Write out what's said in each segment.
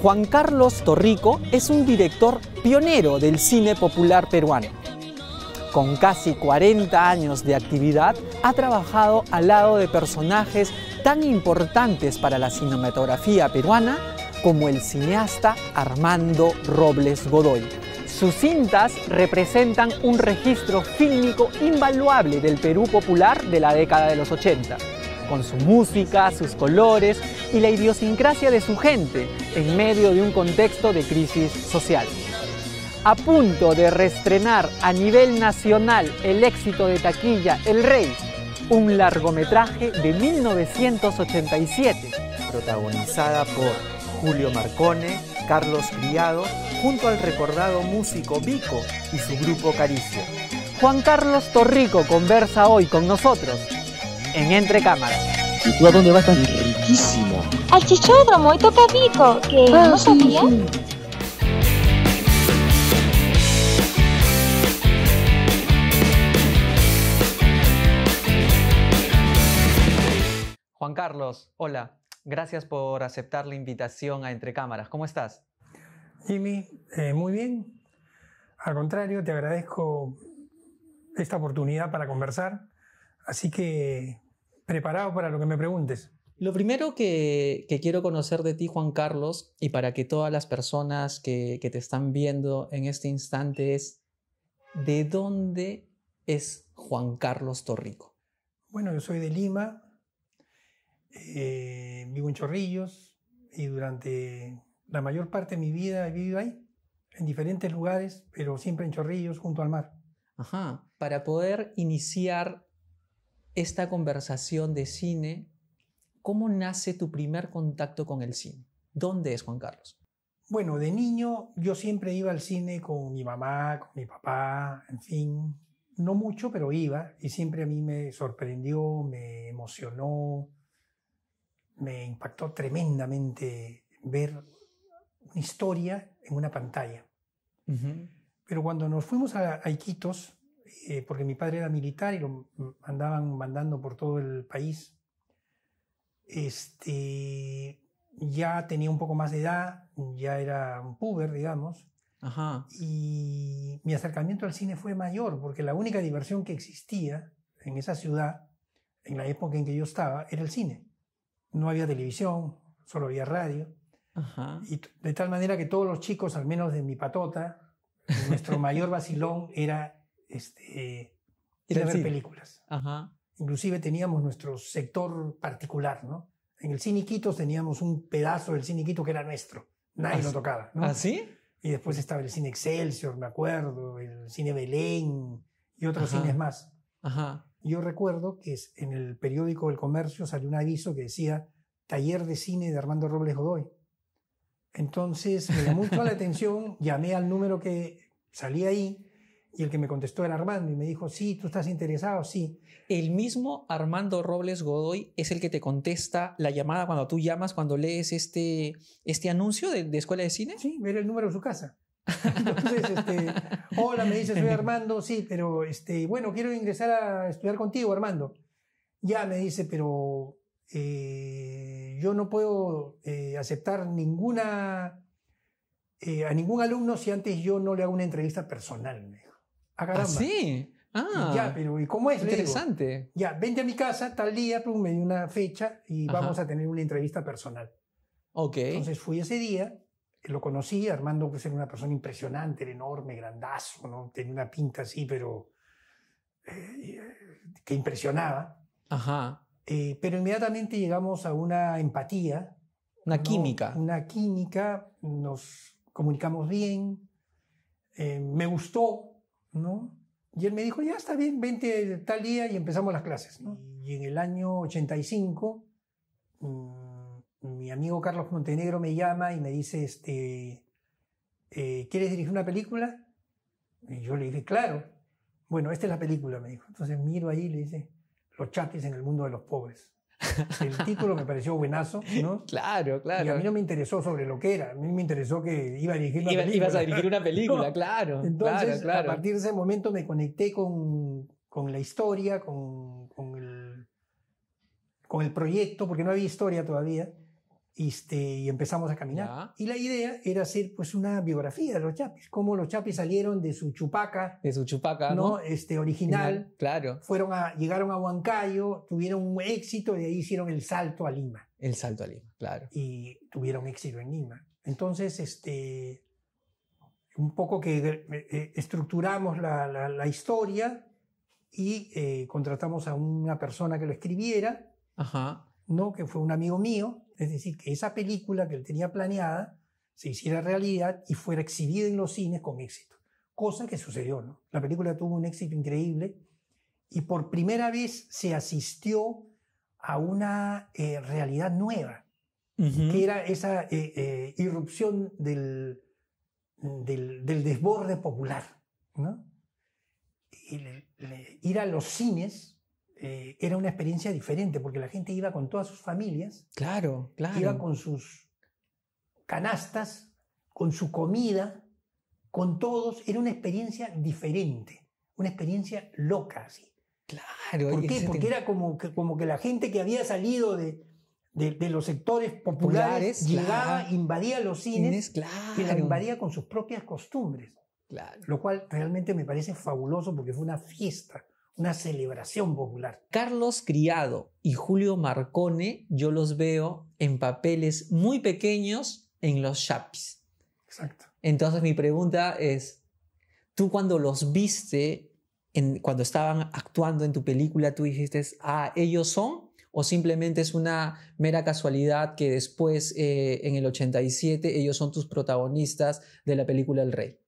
Juan Carlos Torrico es un director pionero del cine popular peruano. Con casi 40 años de actividad, ha trabajado al lado de personajes tan importantes para la cinematografía peruana como el cineasta Armando Robles Godoy. Sus cintas representan un registro fílmico invaluable del Perú popular de la década de los 80, con su música, sus colores y la idiosincrasia de su gente en medio de un contexto de crisis social. A punto de reestrenar a nivel nacional el éxito de taquilla El Rey, un largometraje de 1987, protagonizada por Julio Marcone, Carlos Criado, junto al recordado músico Vico y su grupo Caricia. Juan Carlos Torrico conversa hoy con nosotros en Entre Cámaras. ¿Y tú a dónde vas tan riquísimo? Al chichódromo y toca Vico, que no sabía. Juan Carlos, hola. Gracias por aceptar la invitación a Entre Cámaras. ¿Cómo estás? Jimmy, eh, muy bien. Al contrario, te agradezco esta oportunidad para conversar. Así que preparado para lo que me preguntes. Lo primero que, que quiero conocer de ti, Juan Carlos, y para que todas las personas que, que te están viendo en este instante es, ¿de dónde es Juan Carlos Torrico? Bueno, yo soy de Lima, eh, vivo en Chorrillos y durante la mayor parte de mi vida he vivido ahí, en diferentes lugares, pero siempre en Chorrillos, junto al mar. Ajá. Para poder iniciar esta conversación de cine, ¿cómo nace tu primer contacto con el cine? ¿Dónde es Juan Carlos? Bueno, de niño yo siempre iba al cine con mi mamá, con mi papá, en fin, no mucho, pero iba y siempre a mí me sorprendió, me emocionó, me impactó tremendamente ver una historia en una pantalla. Pero cuando nos fuimos a, a Iquitos, eh, porque mi padre era militar y lo andaban mandando por todo el país, este, ya tenía un poco más de edad, ya era un puber, digamos, Ajá. y mi acercamiento al cine fue mayor, porque la única diversión que existía en esa ciudad, en la época en que yo estaba, era el cine. No había televisión, solo había radio. Ajá. Y de tal manera que todos los chicos, al menos de mi patota, nuestro mayor vacilón era este, ir a ver películas. Ajá. Inclusive teníamos nuestro sector particular, ¿no? En el Cine Iquitos teníamos un pedazo del Cine Iquitos que era nuestro. Nadie ¿Ah, lo sí? tocaba, ¿no? ¿Ah, sí? Y después estaba el Cine Excelsior, me acuerdo, el Cine Belén y otros Ajá. cines más. Ajá. Yo recuerdo que en el periódico El Comercio salió un aviso que decía Taller de Cine de Armando Robles Godoy. Entonces me llamó mucho la atención, llamé al número que salía ahí y el que me contestó era Armando y me dijo, sí, tú estás interesado, sí. El mismo Armando Robles Godoy es el que te contesta la llamada cuando tú llamas, cuando lees este, este anuncio de, de Escuela de Cine. Sí, ver el número de su casa. Entonces, este, hola, me dice, soy Armando, sí, pero este, bueno, quiero ingresar a estudiar contigo, Armando. Ya me dice, pero eh, yo no puedo eh, aceptar ninguna eh, a ningún alumno si antes yo no le hago una entrevista personal. Me dijo. Ah, ¿Ah, caramba. sí? Ah, ya, pero ¿y cómo es? Le digo, interesante. ya, vente a mi casa tal día, me dio una fecha y Ajá. vamos a tener una entrevista personal. Ok. Entonces fui ese día, lo conocí, Armando pues era una persona impresionante, era enorme, grandazo, ¿no? tenía una pinta así, pero eh, que impresionaba. Ajá. Eh, pero inmediatamente llegamos a una empatía. Una ¿no? química. Una química, nos comunicamos bien, eh, me gustó, ¿no? Y él me dijo, ya está bien, vente tal día y empezamos las clases. Y en el año 85, mm, mi amigo Carlos Montenegro me llama y me dice, este, eh, ¿quieres dirigir una película? Y yo le dije, claro. Bueno, esta es la película, me dijo. Entonces miro ahí y le dice, Los chapis en el mundo de los pobres. El título me pareció buenazo, ¿no? Claro, Y a claro. mí no me interesó sobre lo que era, a mí me interesó que iba a dirigir una Iba- película. ibas a dirigir una película, No. claro. Entonces, claro, claro. a partir de ese momento me conecté con, con la historia, con, con el, con el proyecto, porque no había historia todavía, este, y empezamos a caminar. Ya. Y la idea era hacer pues una biografía de los Chapis, cómo los Chapis salieron de su chupaca De su chupaca, ¿no? ¿no? este, original, Claro. fueron a, llegaron a Huancayo, tuvieron un éxito, de ahí hicieron el salto a Lima El salto a Lima, claro. y tuvieron éxito en Lima. Entonces, este, un poco que eh, eh, estructuramos la, la- la historia y eh, contratamos a una persona que lo escribiera, Ajá. ¿no? que fue un amigo mío, es decir, que esa película que él tenía planeada se hiciera realidad y fuera exhibida en los cines con éxito. Cosa que sucedió, ¿no? La película tuvo un éxito increíble y por primera vez se asistió a una eh, realidad nueva, que era esa eh, eh, irrupción del, del, del desborde popular, ¿no? Ir a los cines eh, era una experiencia diferente, porque la gente iba con todas sus familias, Claro, claro. iba con sus canastas, con su comida, con todos, era una experiencia diferente, una experiencia loca, así. Claro. ¿Por qué? Porque era como que, como que la gente que había salido de, de- de los sectores populares, Populares, llegaba, claro. invadía los cines Cines, y la claro. invadía con sus propias costumbres, Claro. lo cual realmente me parece fabuloso porque fue una fiesta, una celebración popular. Carlos Criado y Julio Marcone, yo los veo en papeles muy pequeños en los Chapis. Exacto. Entonces mi pregunta es, tú cuando los viste, en- cuando estaban actuando en tu película, tú dijiste, ah, ellos son, o simplemente es una mera casualidad que después, eh, en el 87, ellos son tus protagonistas de la película El Rey.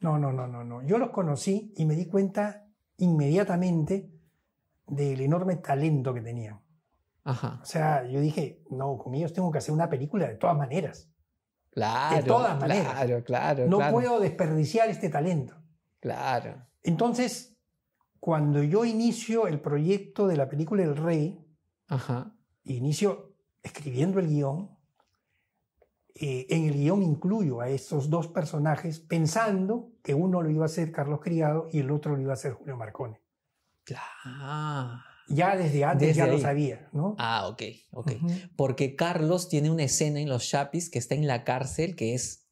No, no, no, no, no. Yo los conocí y me di cuenta inmediatamente del enorme talento que tenían. Ajá. O sea, yo dije, no, con ellos tengo que hacer una película de todas maneras. Claro. todas maneras. Claro, claro. No claro, puedo desperdiciar este talento. Claro. Entonces, cuando yo inicio el proyecto de la película El Rey, Ajá. inicio escribiendo el guion, eh, en el guion incluyo a estos dos personajes pensando que uno lo iba a hacer Carlos Criado y el otro lo iba a hacer Julio Marcone. Claro. Ya desde antes Desde ya lo sabía, ¿no? Ah, ok, ok. Porque Carlos tiene una escena en Los Chapis que está en la cárcel que es,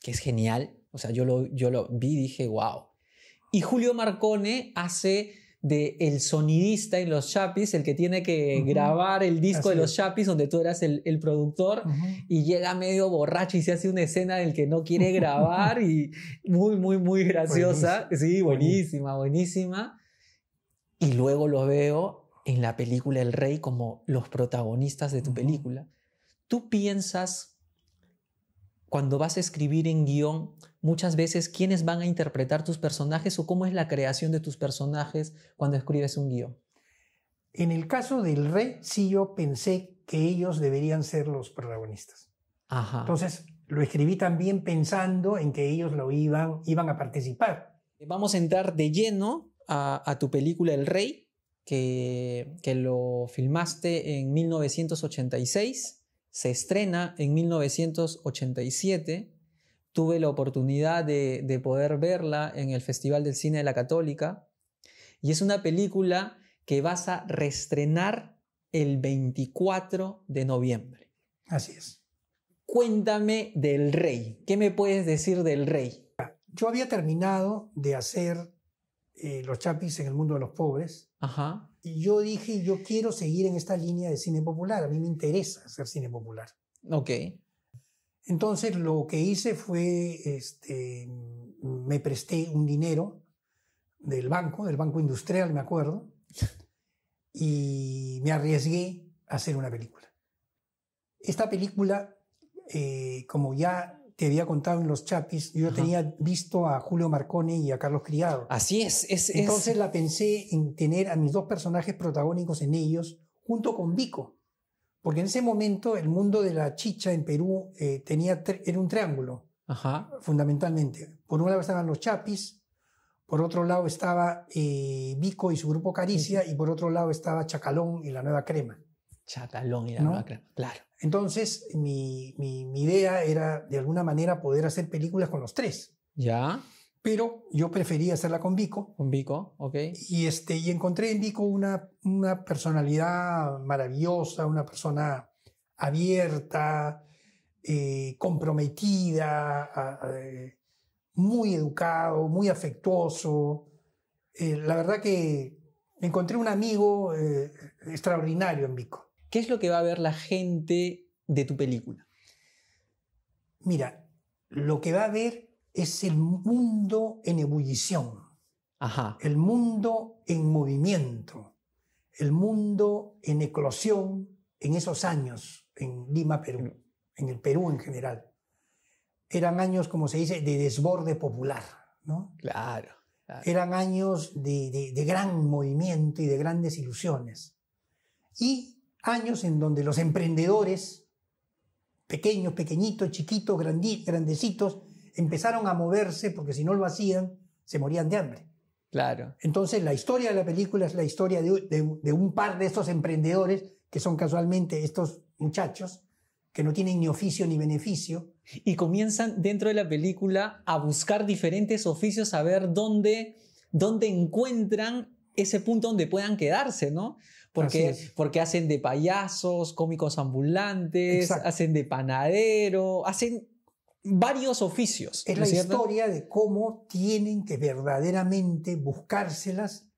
que es genial. O sea, yo lo, yo lo vi y dije, wow. Y Julio Marcone hace de el sonidista en Los Chapis, el que tiene que grabar el disco Así de Los. Chapis, donde tú eras el, el productor. Y llega medio borracho y se hace una escena del que no quiere grabar y muy, muy, muy graciosa. Sí, buenísima, buenísima. Y luego lo veo en la película El Rey como los protagonistas de tu película. ¿Tú piensas, cuando vas a escribir en guion, muchas veces quiénes van a interpretar tus personajes o cómo es la creación de tus personajes cuando escribes un guion? En el caso del Rey, sí yo pensé que ellos deberían ser los protagonistas. Ajá. Entonces, lo escribí también pensando en que ellos lo iban, iban a participar. Vamos a entrar de lleno a, a tu película El Rey, que, que lo filmaste en 1986, se estrena en 1987. Tuve la oportunidad de, de poder verla en el Festival del Cine de la Católica. Y es una película que vas a reestrenar el 24 de noviembre. Así es. Cuéntame del Rey. ¿Qué me puedes decir del Rey? Yo había terminado de hacer eh, Los Chapis en el mundo de los pobres Ajá. y yo dije, yo quiero seguir en esta línea de cine popular. A mí me interesa hacer cine popular. Ok. Entonces lo que hice fue, este, me presté un dinero del banco, del Banco Industrial, me acuerdo, y me arriesgué a hacer una película. Esta película, eh, como ya te había contado en Los Chapis, yo Ajá. tenía visto a Julio Marcone y a Carlos Criado. Así es, es, es- Entonces la pensé en tener a mis dos personajes protagónicos en ellos, junto con Vico. Porque en ese momento el mundo de la chicha en Perú eh, tenía era un triángulo, Ajá. fundamentalmente. Por un lado estaban los Chapis, por otro lado estaba eh, Vico y su grupo Caricia, y por otro lado estaba Chacalón y la Nueva Crema. Chacalón y la ¿No? nueva crema. Claro. Entonces mi, mi- mi idea era de alguna manera poder hacer películas con los tres. ¿Ya? Pero yo prefería hacerla con Vico. Con Vico, ok. Y, este, y encontré en Vico una, una personalidad maravillosa, una persona abierta, eh, comprometida, eh, muy educado, muy afectuoso. Eh, la verdad que encontré un amigo eh, extraordinario en Vico. ¿Qué es lo que va a ver la gente de tu película? Mira, lo que va a ver es el mundo en ebullición. Ajá. el mundo en movimiento, el mundo en eclosión en esos años en Lima, Perú, en el Perú en general. Eran años, como se dice, de desborde popular, ¿no? Claro. claro. Eran años de, de- de gran movimiento y de grandes ilusiones. Y años en donde los emprendedores, pequeños, pequeñitos, chiquitos, grandi- grandecitos, empezaron a moverse porque si no lo hacían, se morían de hambre. Claro. Entonces, la historia de la película es la historia de, de- de un par de estos emprendedores, que son casualmente estos muchachos, que no tienen ni oficio ni beneficio. Y comienzan dentro de la película a buscar diferentes oficios, a ver dónde, dónde encuentran ese punto donde puedan quedarse, ¿no? Porque, porque hacen de payasos, cómicos ambulantes, Exacto. hacen de panadero, hacen varios oficios. Es ¿no la cierto? historia de cómo tienen que verdaderamente buscárselas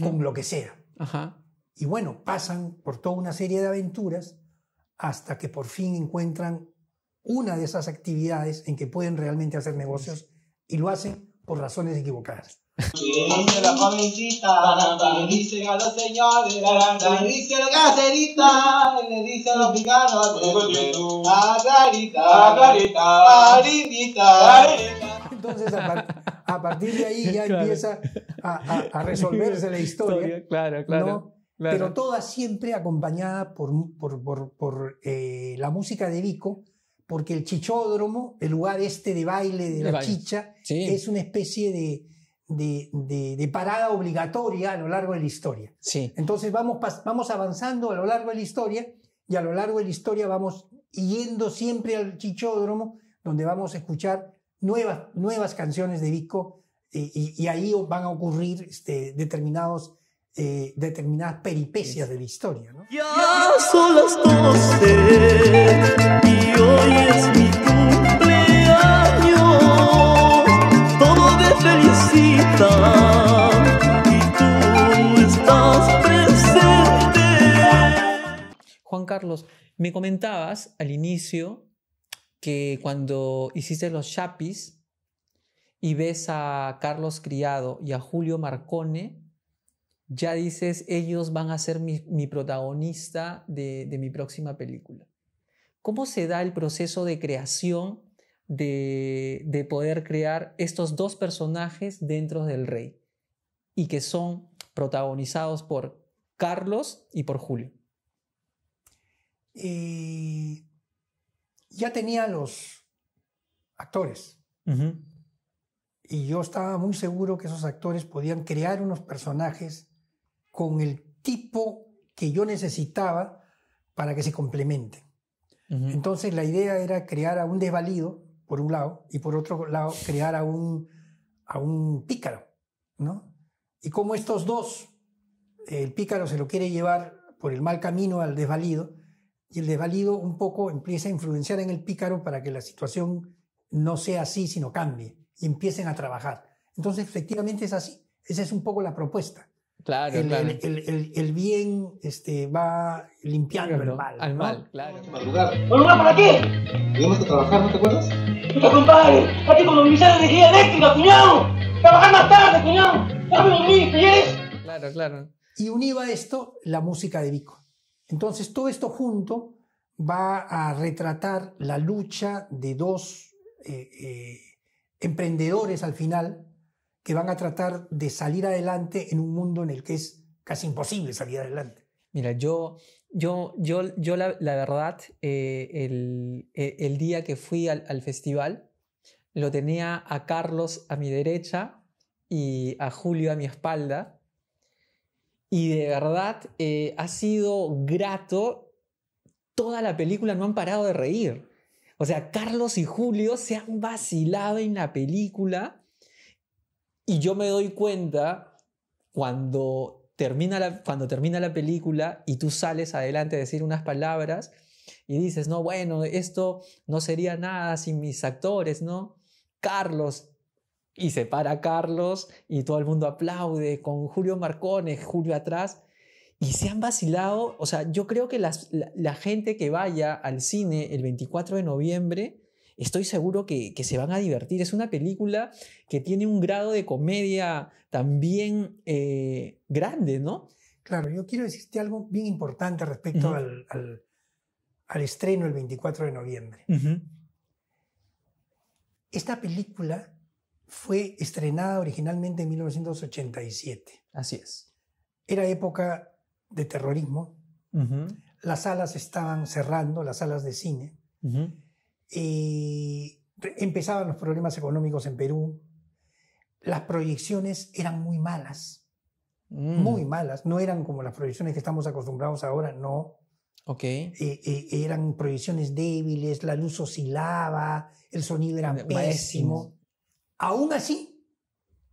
con lo que sea. Ajá. Y bueno, pasan por toda una serie de aventuras hasta que por fin encuentran una de esas actividades en que pueden realmente hacer negocios y lo hacen por razones equivocadas. Le dice la jovencita, le dicen a los señores, le dice la caserita, le dice a los picanos, a Clarita, a Clarita, a Lindita. Entonces, a, par- a partir de ahí ya Claro. empieza a, a- a resolverse la historia, Claro, ¿no? claro. pero toda siempre acompañada por, por- por- por, eh, la música de Vico, porque el chichódromo, el lugar este de baile de De la baile. chicha, Sí. es una especie de, de- de- de parada obligatoria a lo largo de la historia. Sí. Entonces vamos, vamos avanzando a lo largo de la historia y a lo largo de la historia vamos yendo siempre al chichódromo, donde vamos a escuchar nuevas, nuevas canciones de Vico y, y- y ahí van a ocurrir este, determinados, eh, determinadas peripecias de la historia. ¿no? Ya son las doce y hoy es mi Juan Carlos, me comentabas al inicio que cuando hiciste los chapis y ves a Carlos Criado y a Julio Marcone, ya dices, ellos van a ser mi, protagonista de, de mi próxima película. ¿Cómo se da el proceso de creación de, de poder crear estos dos personajes dentro del rey y que son protagonizados por Carlos y por Julio? Eh, ya tenía los actores y yo estaba muy seguro que esos actores podían crear unos personajes con el tipo que yo necesitaba para que se complementen. Entonces la idea era crear a un desvalido, por un lado, y por otro lado crear a un, a un pícaro, ¿no? Y como estos dos, el pícaro se lo quiere llevar por el mal camino al desvalido, y el desvalido un poco empieza a influenciar en el pícaro para que la situación no sea así, sino cambie, y empiecen a trabajar. Entonces efectivamente es así, esa es un poco la propuesta. Claro, El, claro. el- el- el- el bien este, va limpiando el Claro, mal. al ¿no? mal, claro. Madrugar. ¿Madrugar para qué? Teníamos que trabajar, ¿no te acuerdas? Puta compadre, aquí con los ministerios de energía eléctrica, cuñado. Trabajar más tarde, cuñado. Déjame dormir, ¿quieres? Claro, claro. Y unido a esto, la música de Vico. Entonces, todo esto junto va a retratar la lucha de dos eh, eh, emprendedores al final que van a tratar de salir adelante en un mundo en el que es casi imposible salir adelante. Mira, yo, yo, yo, yo la, verdad, eh, el, día que fui al festival, lo tenía a Carlos a mi derecha y a Julio a mi espalda. Y de verdad eh, ha sido grato. Toda la película no han parado de reír. O sea, Carlos y Julio se han vacilado en la película Y yo me doy cuenta cuando termina la, cuando termina la película y tú sales adelante a decir unas palabras y dices, no, bueno, esto no sería nada sin mis actores, ¿no? Carlos. Y se para Carlos y todo el mundo aplaude con Julio Marcone, Julio atrás. Y se han vacilado, o sea, yo creo que las- la, la gente que vaya al cine el 24 de noviembre, estoy seguro que, que se van a divertir. Es una película que tiene un grado de comedia también eh, grande, ¿no? Claro, yo quiero decirte algo bien importante respecto al- al estreno el 24 de noviembre. Esta película fue estrenada originalmente en 1987. Así es. Era época de terrorismo, Ujú, las salas estaban cerrando, las salas de cine, ujú. y re- empezaban los problemas económicos en Perú, las proyecciones eran muy malas, Mm, muy malas, no eran como las proyecciones que estamos acostumbrados ahora, no. Ok. Eh, eh, eran proyecciones débiles, la luz oscilaba, el sonido era pésimo. Aún así,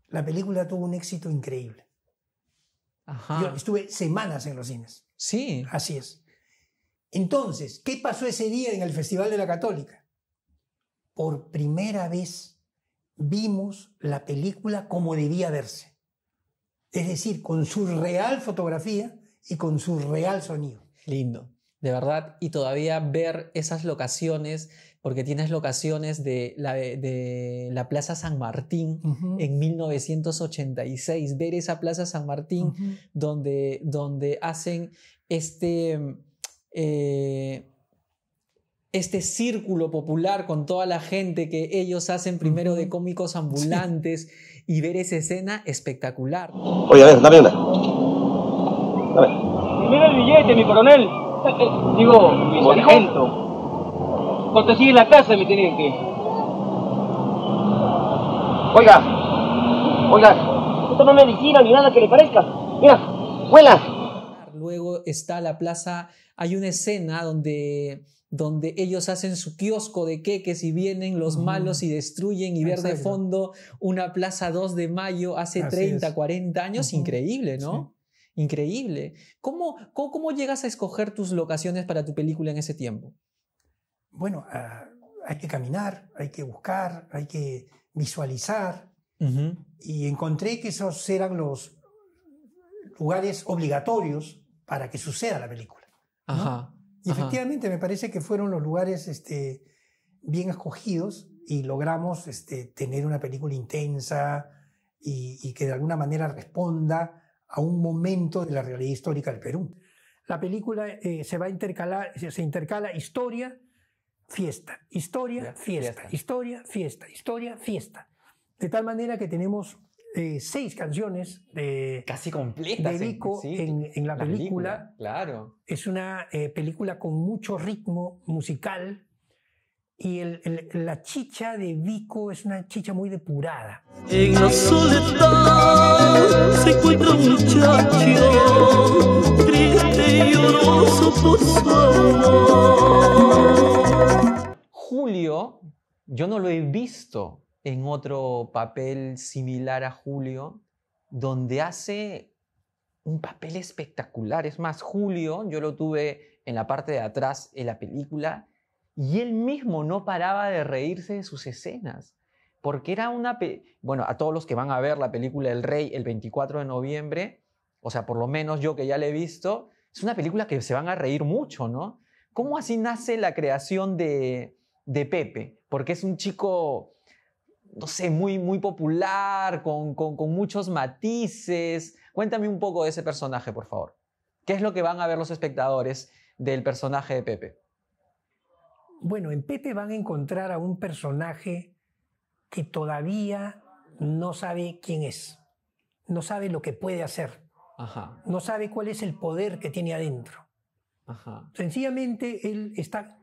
la película tuvo un éxito increíble. Ajá. Yo estuve semanas en los cines, Sí. así es. Entonces, ¿qué pasó ese día en el Festival de la Católica? Por primera vez vimos la película como debía verse. Es decir, con su real fotografía y con su real sonido. Lindo, de verdad. Y todavía ver esas locaciones, porque tienes locaciones de la, de la Plaza San Martín en 1986, ver esa Plaza San Martín donde, donde hacen este, eh, este círculo popular con toda la gente que ellos hacen primero de cómicos ambulantes y ver esa escena espectacular. Oye, a ver, dame una. Dame. Mira el billete, mi coronel. Eh, Digo, mi sargento. Cortesía en la casa, mi teniente. Oiga. Oiga. Esto no es medicina ni nada que le parezca. Mira, vuela. Luego está la plaza, hay una escena donde, donde ellos hacen su kiosco de queques y vienen los malos y destruyen y ver de fondo una plaza 2 de mayo hace Así 30, es. 40 años, increíble, ¿no? Increíble. ¿Cómo, cómo, cómo llegas a escoger tus locaciones para tu película en ese tiempo? Bueno, ah, hay que caminar, hay que buscar, hay que visualizar. Y encontré que esos eran los lugares obligatorios para que suceda la película. Ajá. Y ajá. efectivamente me parece que fueron los lugares este, bien escogidos y logramos este, tener una película intensa y, y que de alguna manera responda a un momento de la realidad histórica del Perú. La película eh, se va a intercalar, se intercala historia, fiesta, historia, fiesta, fiesta. historia, fiesta, historia, fiesta. De tal manera que tenemos eh, seis canciones de, Casi completa. de Vico en, en la película. Claro. Es una eh, película con mucho ritmo musical y el- el- la chicha de Vico es una chicha muy depurada. En la soledad se encuentra un muchacho triste y lloroso por su amor. Julio, yo no lo he visto en otro papel similar a Julio, donde hace un papel espectacular. Es más, Julio, yo lo tuve en la parte de atrás de la película y él mismo no paraba de reírse de sus escenas. Porque era una... Bueno, a todos los que van a ver la película El Rey el 24 de noviembre, o sea, por lo menos yo que ya la he visto, es una película que se van a reír mucho, ¿no? ¿Cómo así nace la creación de, de Pepe? Porque es un chico, no sé, muy, muy popular, con, con- con muchos matices. Cuéntame un poco de ese personaje, por favor. ¿Qué es lo que van a ver los espectadores del personaje de Pepe? Bueno, en Pepe van a encontrar a un personaje que todavía no sabe quién es, no sabe lo que puede hacer, Ajá, no sabe cuál es el poder que tiene adentro. ajá. Sencillamente él está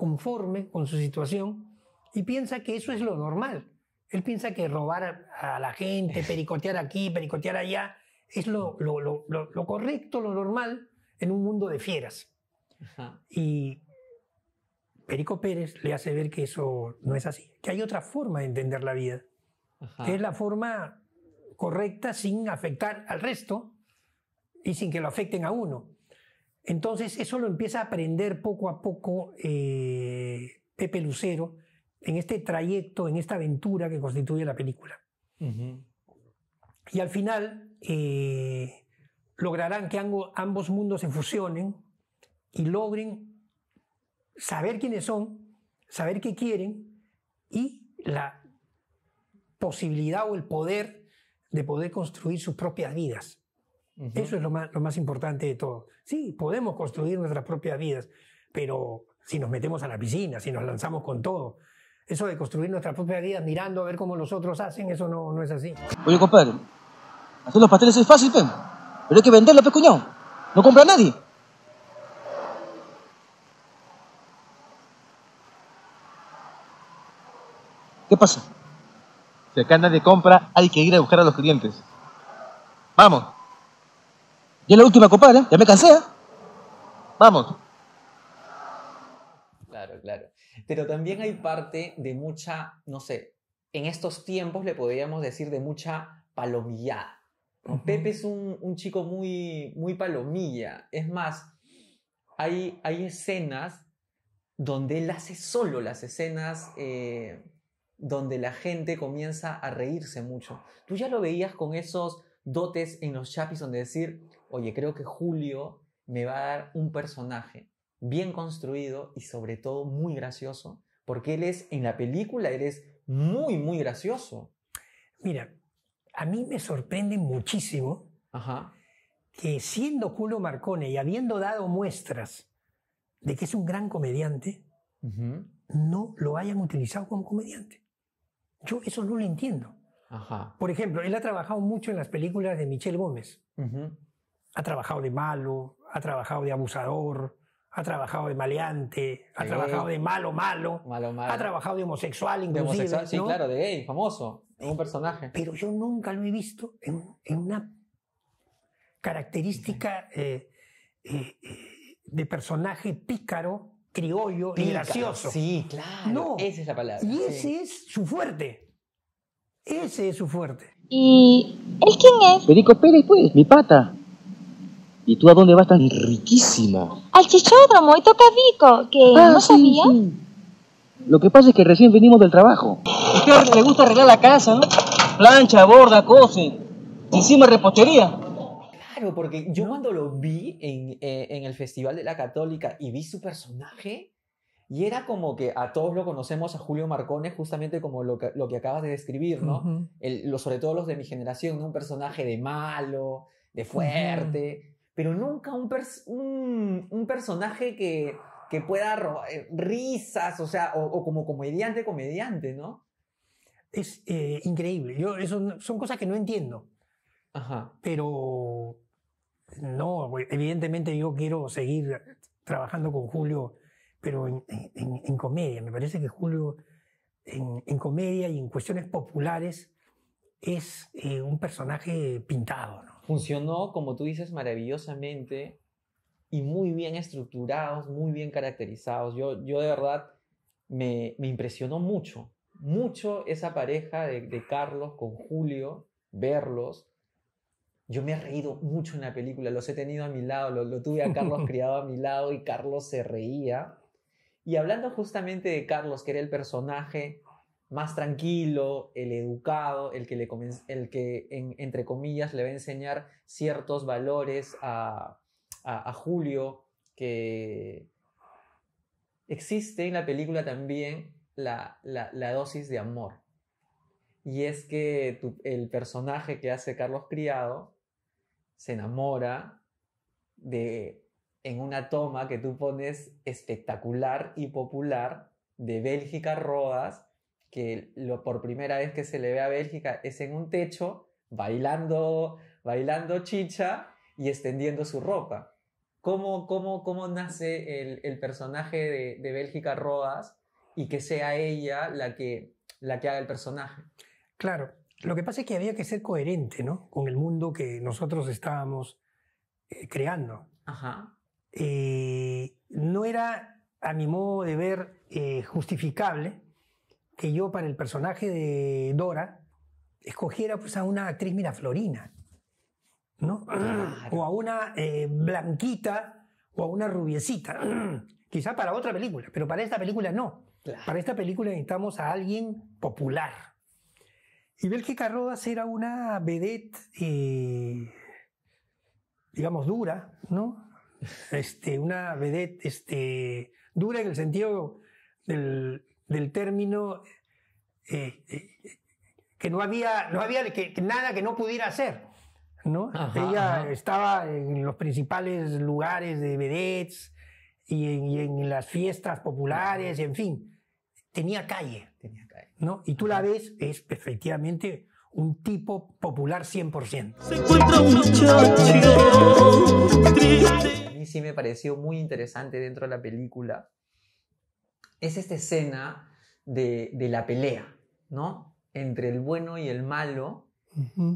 conforme con su situación y piensa que eso es lo normal. Él piensa que robar a la gente, pericotear aquí, pericotear allá, es lo, lo- lo- lo- correcto, lo normal en un mundo de fieras. ajá. Y Perico Pérez le hace ver que eso no es así, que hay otra forma de entender la vida, ajá. que es la forma correcta sin afectar al resto y sin que lo afecten a uno. Entonces eso lo empieza a aprender poco a poco eh, Pepe Lucero en este trayecto, en esta aventura que constituye la película. Y al final eh, lograrán que ambo- ambos mundos se fusionen y logren saber quiénes son, saber qué quieren y la posibilidad o el poder de poder construir sus propias vidas. Eso es lo más, lo más importante de todo. Sí, podemos construir nuestras propias vidas, pero si nos metemos a la piscina, si nos lanzamos con todo, eso de construir nuestras propias vidas mirando a ver cómo los otros hacen, eso no, no es así. Oye, compadre, hacer los pasteles es fácil, pe. Pero hay que venderlos, pe, cuñado. No compra nadie. ¿Qué pasa? Si acá nadie compra, hay que ir a buscar a los clientes. Vamos. Es la última, compadre. Ya me cansé, ¿eh? Vamos. Claro, claro. Pero también hay parte de mucha, no sé, en estos tiempos le podríamos decir de mucha palomillada. ¿no? Pepe es un, un chico muy, muy palomilla. Es más, hay, hay escenas donde él hace solo las escenas eh, donde la gente comienza a reírse mucho. Tú ya lo veías con esos dotes en los chapis donde decir, oye, creo que Julio me va a dar un personaje bien construido y sobre todo muy gracioso, porque él es, en la película, él es muy, muy gracioso. Mira, a mí me sorprende muchísimo Ajá. que siendo Julio Marcone y habiendo dado muestras de que es un gran comediante, no lo hayan utilizado como comediante. Yo eso no lo entiendo. Ajá. Por ejemplo, él ha trabajado mucho en las películas de Michelle Gómez. Ujú. Ha trabajado de malo, ha trabajado de abusador, ha trabajado de maleante, ha De trabajado gay. de malo, malo, Malo, malo. ha trabajado de homosexual De inclusive. homosexual, sí, ¿no? claro, de gay, famoso, un personaje. Pero yo nunca lo he visto en, en una característica eh, eh, eh, de personaje pícaro, criollo y gracioso. Sí, claro. No. Esa es la palabra. Y sí. ese es su fuerte. Ese es su fuerte. ¿Y él quién es? Perico Pérez, pues, mi pata. ¿Y tú a dónde vas tan riquísima? Al chichódromo y toca bico, que Ah, no sí, sabía. sí. Lo que pasa es que recién venimos del trabajo. Es que le gusta arreglar la casa, ¿no? Plancha, borda, cose. Encima repostería. Claro, porque yo cuando lo vi en, eh, en el Festival de la Católica y vi su personaje, y era como que a todos lo conocemos a Julio Marcone, justamente como lo que, lo que acabas de describir, ¿no? El- lo- sobre todo los de mi generación, ¿no? Un personaje de malo, de fuerte, pero nunca un, pers- un, un personaje que, que pueda ro- eh, risas, o sea, o, o como comediante, comediante, ¿no? Es eh, increíble. Yo, eso son cosas que no entiendo. Ajá. Pero no, evidentemente yo quiero seguir trabajando con Julio, pero en, en- en comedia. Me parece que Julio en, en comedia y en cuestiones populares es eh, un personaje pintado. ¿no? Funcionó, como tú dices, maravillosamente y muy bien estructurados, muy bien caracterizados. Yo, yo de verdad me, me impresionó mucho, mucho esa pareja de, de Carlos con Julio, verlos. Yo me he reído mucho en la película, los he tenido a mi lado, lo, lo tuve a Carlos criado a mi lado y Carlos se reía. Y hablando justamente de Carlos, que era el personaje más tranquilo, el educado, el que, le el que en- entre comillas, le va a enseñar ciertos valores a, a- Julio, que existe en la película también la, la- dosis de amor. Y es que el personaje que hace Carlos Criado se enamora de, en una toma que tú pones espectacular y popular de Bélgica Rodas, que lo, por primera vez que se le ve a Bélgica es en un techo, bailando, bailando chicha y extendiendo su ropa. ¿Cómo, cómo, cómo nace el, el personaje de, de Bélgica Rodas y que sea ella la que, la que haga el personaje? Claro, lo que pasa es que había que ser coherente ¿no? con el mundo que nosotros estábamos eh, creando. Ajá. eh, no era, a mi modo de ver, eh, justificable que yo para el personaje de Dora escogiera pues, a una actriz miraflorina, ¿no? O a una eh, blanquita o a una rubiecita. Quizá para otra película, pero para esta película no. Para esta película necesitamos a alguien popular. Y Bélgica Rodas era una vedette, eh, digamos, dura, ¿no? Este, una vedette este, dura en el sentido del, del término eh, eh, que no había, no había que, que nada que no pudiera hacer. ¿no? Ajá, Ella ajá. estaba en los principales lugares de vedettes y en, y en las fiestas populares, en fin, tenía calle. Tenía calle. ¿no? Y tú la ves, es efectivamente un tipo popular 100%. Se encuentra un muchacho triste. A mí sí me pareció muy interesante dentro de la película. Es esta escena de, de la pelea, ¿no? Entre el bueno y el malo,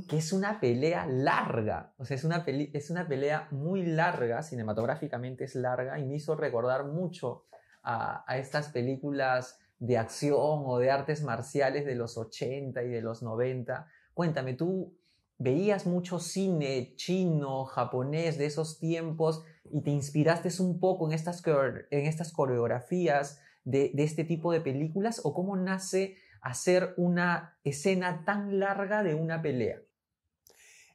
que es una pelea larga. O sea, es una, peli- es una pelea muy larga, cinematográficamente es larga, y me hizo recordar mucho a, a estas películas de acción o de artes marciales de los 80 y de los 90. Cuéntame, tú veías mucho cine chino, japonés de esos tiempos y te inspiraste un poco en estas, en estas coreografías de, de este tipo de películas o cómo nace hacer una escena tan larga de una pelea.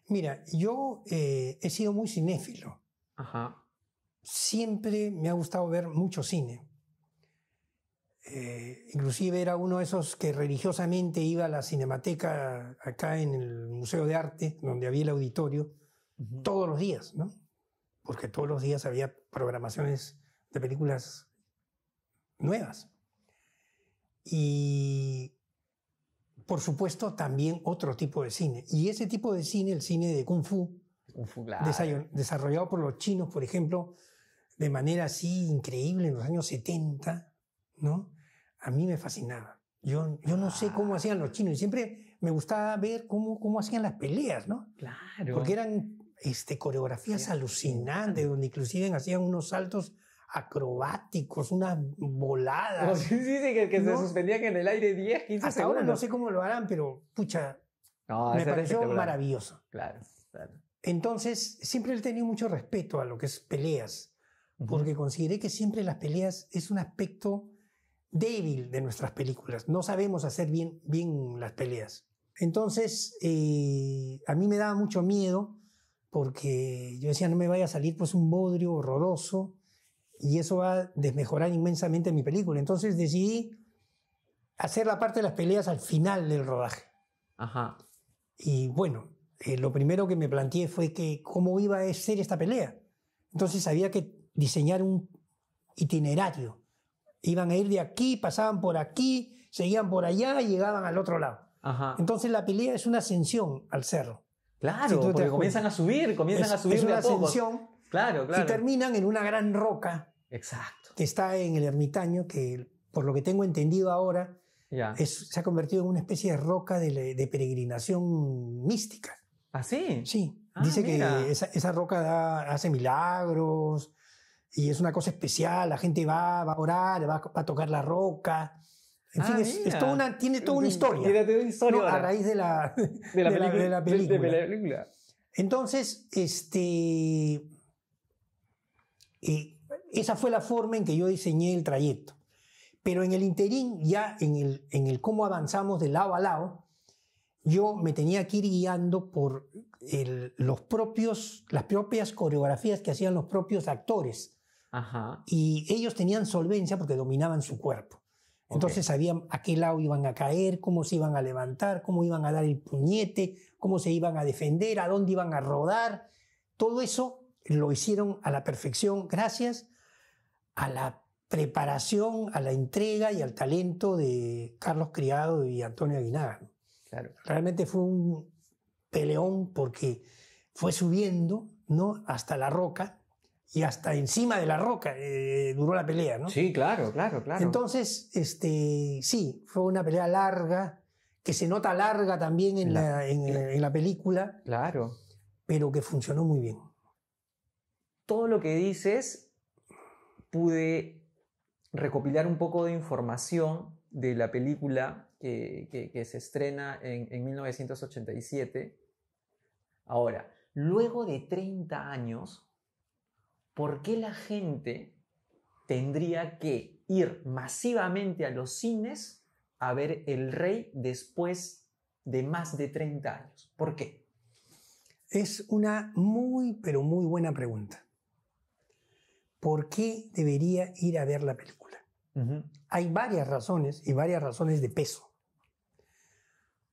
Mira, yo eh, he sido muy cinéfilo. Ajá. Siempre me ha gustado ver mucho cine. Eh, inclusive era uno de esos que religiosamente iba a la cinemateca acá en el Museo de Arte, donde había el auditorio, todos los días, ¿no? Porque todos los días había programaciones de películas nuevas. Y por supuesto también otro tipo de cine. Y ese tipo de cine, el cine de Kung Fu, Kung Fu, claro. desayo- desarrollado por los chinos, por ejemplo, de manera así increíble en los años 70, ¿no? A mí me fascinaba. Yo, yo no sé cómo hacían los chinos y siempre me gustaba ver cómo, cómo hacían las peleas, ¿no? Claro. Porque eran este, coreografías Sí, alucinantes, donde inclusive hacían unos saltos acrobáticos, unas voladas. Sí, sí, sí, que, que se No. suspendían en el aire 10, 15 Hasta ahora no segundos. sé cómo lo harán, pero pucha, No, me pareció maravilloso. Claro, claro. Entonces, siempre he tenido mucho respeto a lo que es peleas, Ujú. porque consideré que siempre las peleas es un aspecto débil de nuestras películas. No sabemos hacer bien, bien las peleas. Entonces, eh, a mí me daba mucho miedo porque yo decía, no me vaya a salir pues un bodrio horroroso y eso va a desmejorar inmensamente mi película. Entonces decidí hacer la parte de las peleas al final del rodaje. Ajá. Y bueno, eh, lo primero que me planteé fue que cómo iba a ser esta pelea. Entonces había que diseñar un itinerario. Iban a ir de aquí, pasaban por aquí, seguían por allá y llegaban al otro lado. Ajá. Entonces la pelea es una ascensión al cerro. Claro, si porque comienzan a subir, comienzan es, a subir es de una a ascensión Claro, claro. y terminan en una gran roca Exacto. que está en el ermitaño, que por lo que tengo entendido ahora, Ya. es- se ha convertido en una especie de roca de, peregrinación mística. ¿Ah, sí? Sí, Ah, dice mira. que esa, esa roca da- hace milagros y es una cosa especial. La gente va, va a orar, va, a- va a tocar la roca. En Ah, fin, es, es mira. toda una, tiene toda una historia. Tiene toda una historia ¿no? a raíz de la, de la la- película. de la película. Entonces, este, eh, esa fue la forma en que yo diseñé el trayecto. Pero en el interín, ya en el, en el cómo avanzamos de lado a lado, yo me tenía que ir guiando por el- los propios, las propias coreografías que hacían los propios actores. Ajá. Y ellos tenían solvencia porque dominaban su cuerpo. Entonces sabían a qué lado iban a caer, cómo se iban a levantar, cómo iban a dar el puñete, cómo se iban a defender, a dónde iban a rodar. Todo eso lo hicieron a la perfección gracias a la preparación, a la entrega y al talento de Carlos Criado y Antonio Aguinaga. Claro. Realmente fue un peleón porque fue subiendo ¿no? hasta la roca y hasta encima de la roca eh, duró la pelea. ¿no? Sí, claro, claro, claro. Entonces, este, sí, fue una pelea larga, que se nota larga también en, La- la, en, en la película, Claro. pero que funcionó muy bien. Todo lo que dices pude recopilar un poco de información de la película que, se estrena en, en 1987. Ahora, luego de 30 años, ¿por qué la gente tendría que ir masivamente a los cines a ver El Rey después de más de 30 años? ¿Por qué? Es una muy, pero muy buena pregunta. ¿Por qué debería ir a ver la película? Hay varias razones y varias razones de peso.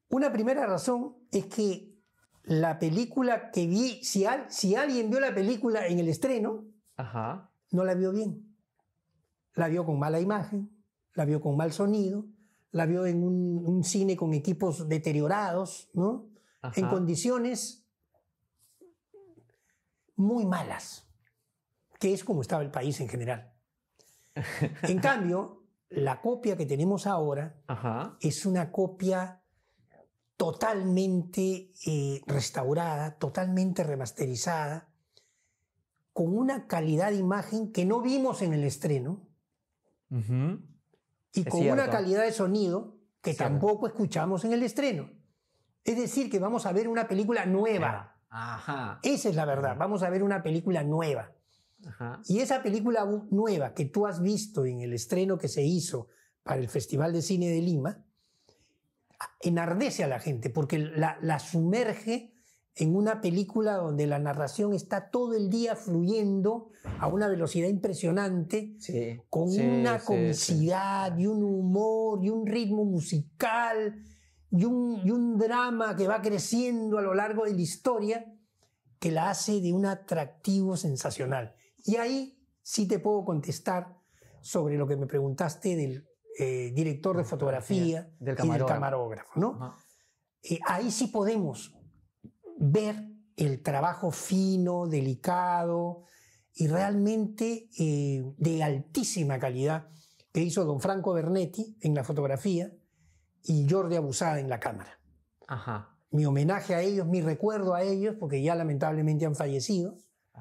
Una primera razón es que la película que vi, si, al- si alguien vio la película en el estreno, Ajá. no la vio bien. La vio con mala imagen, la vio con mal sonido, la vio en un, un cine con equipos deteriorados, ¿no? En condiciones muy malas, que es como estaba el país en general. En cambio, la copia que tenemos ahora Ajá. es una copia totalmente eh, restaurada, totalmente remasterizada, con una calidad de imagen que no vimos en el estreno y Es con una calidad de sonido que Cierto. tampoco escuchamos en el estreno. Es decir, que vamos a ver una película nueva. Ajá. Esa es la verdad, vamos a ver una película nueva. Ajá. Y esa película nueva que tú has visto en el estreno que se hizo para el Festival de Cine de Lima, enardece a la gente porque la, la sumerge en una película donde la narración está todo el día fluyendo a una velocidad impresionante, Sí. con Sí, una sí. comicidad y un humor y un ritmo musical y un, y un drama que va creciendo a lo largo de la historia que la hace de un atractivo sensacional. Y ahí sí te puedo contestar sobre lo que me preguntaste del eh, director de fotografía Del y del camarógrafo. ¿no? Eh, ahí sí podemos ver el trabajo fino, delicado y realmente eh, de altísima calidad que hizo don Franco Bernetti en la fotografía y Jordi Abusada en la cámara. Ajá. Mi homenaje a ellos, mi recuerdo a ellos, porque ya lamentablemente han fallecido,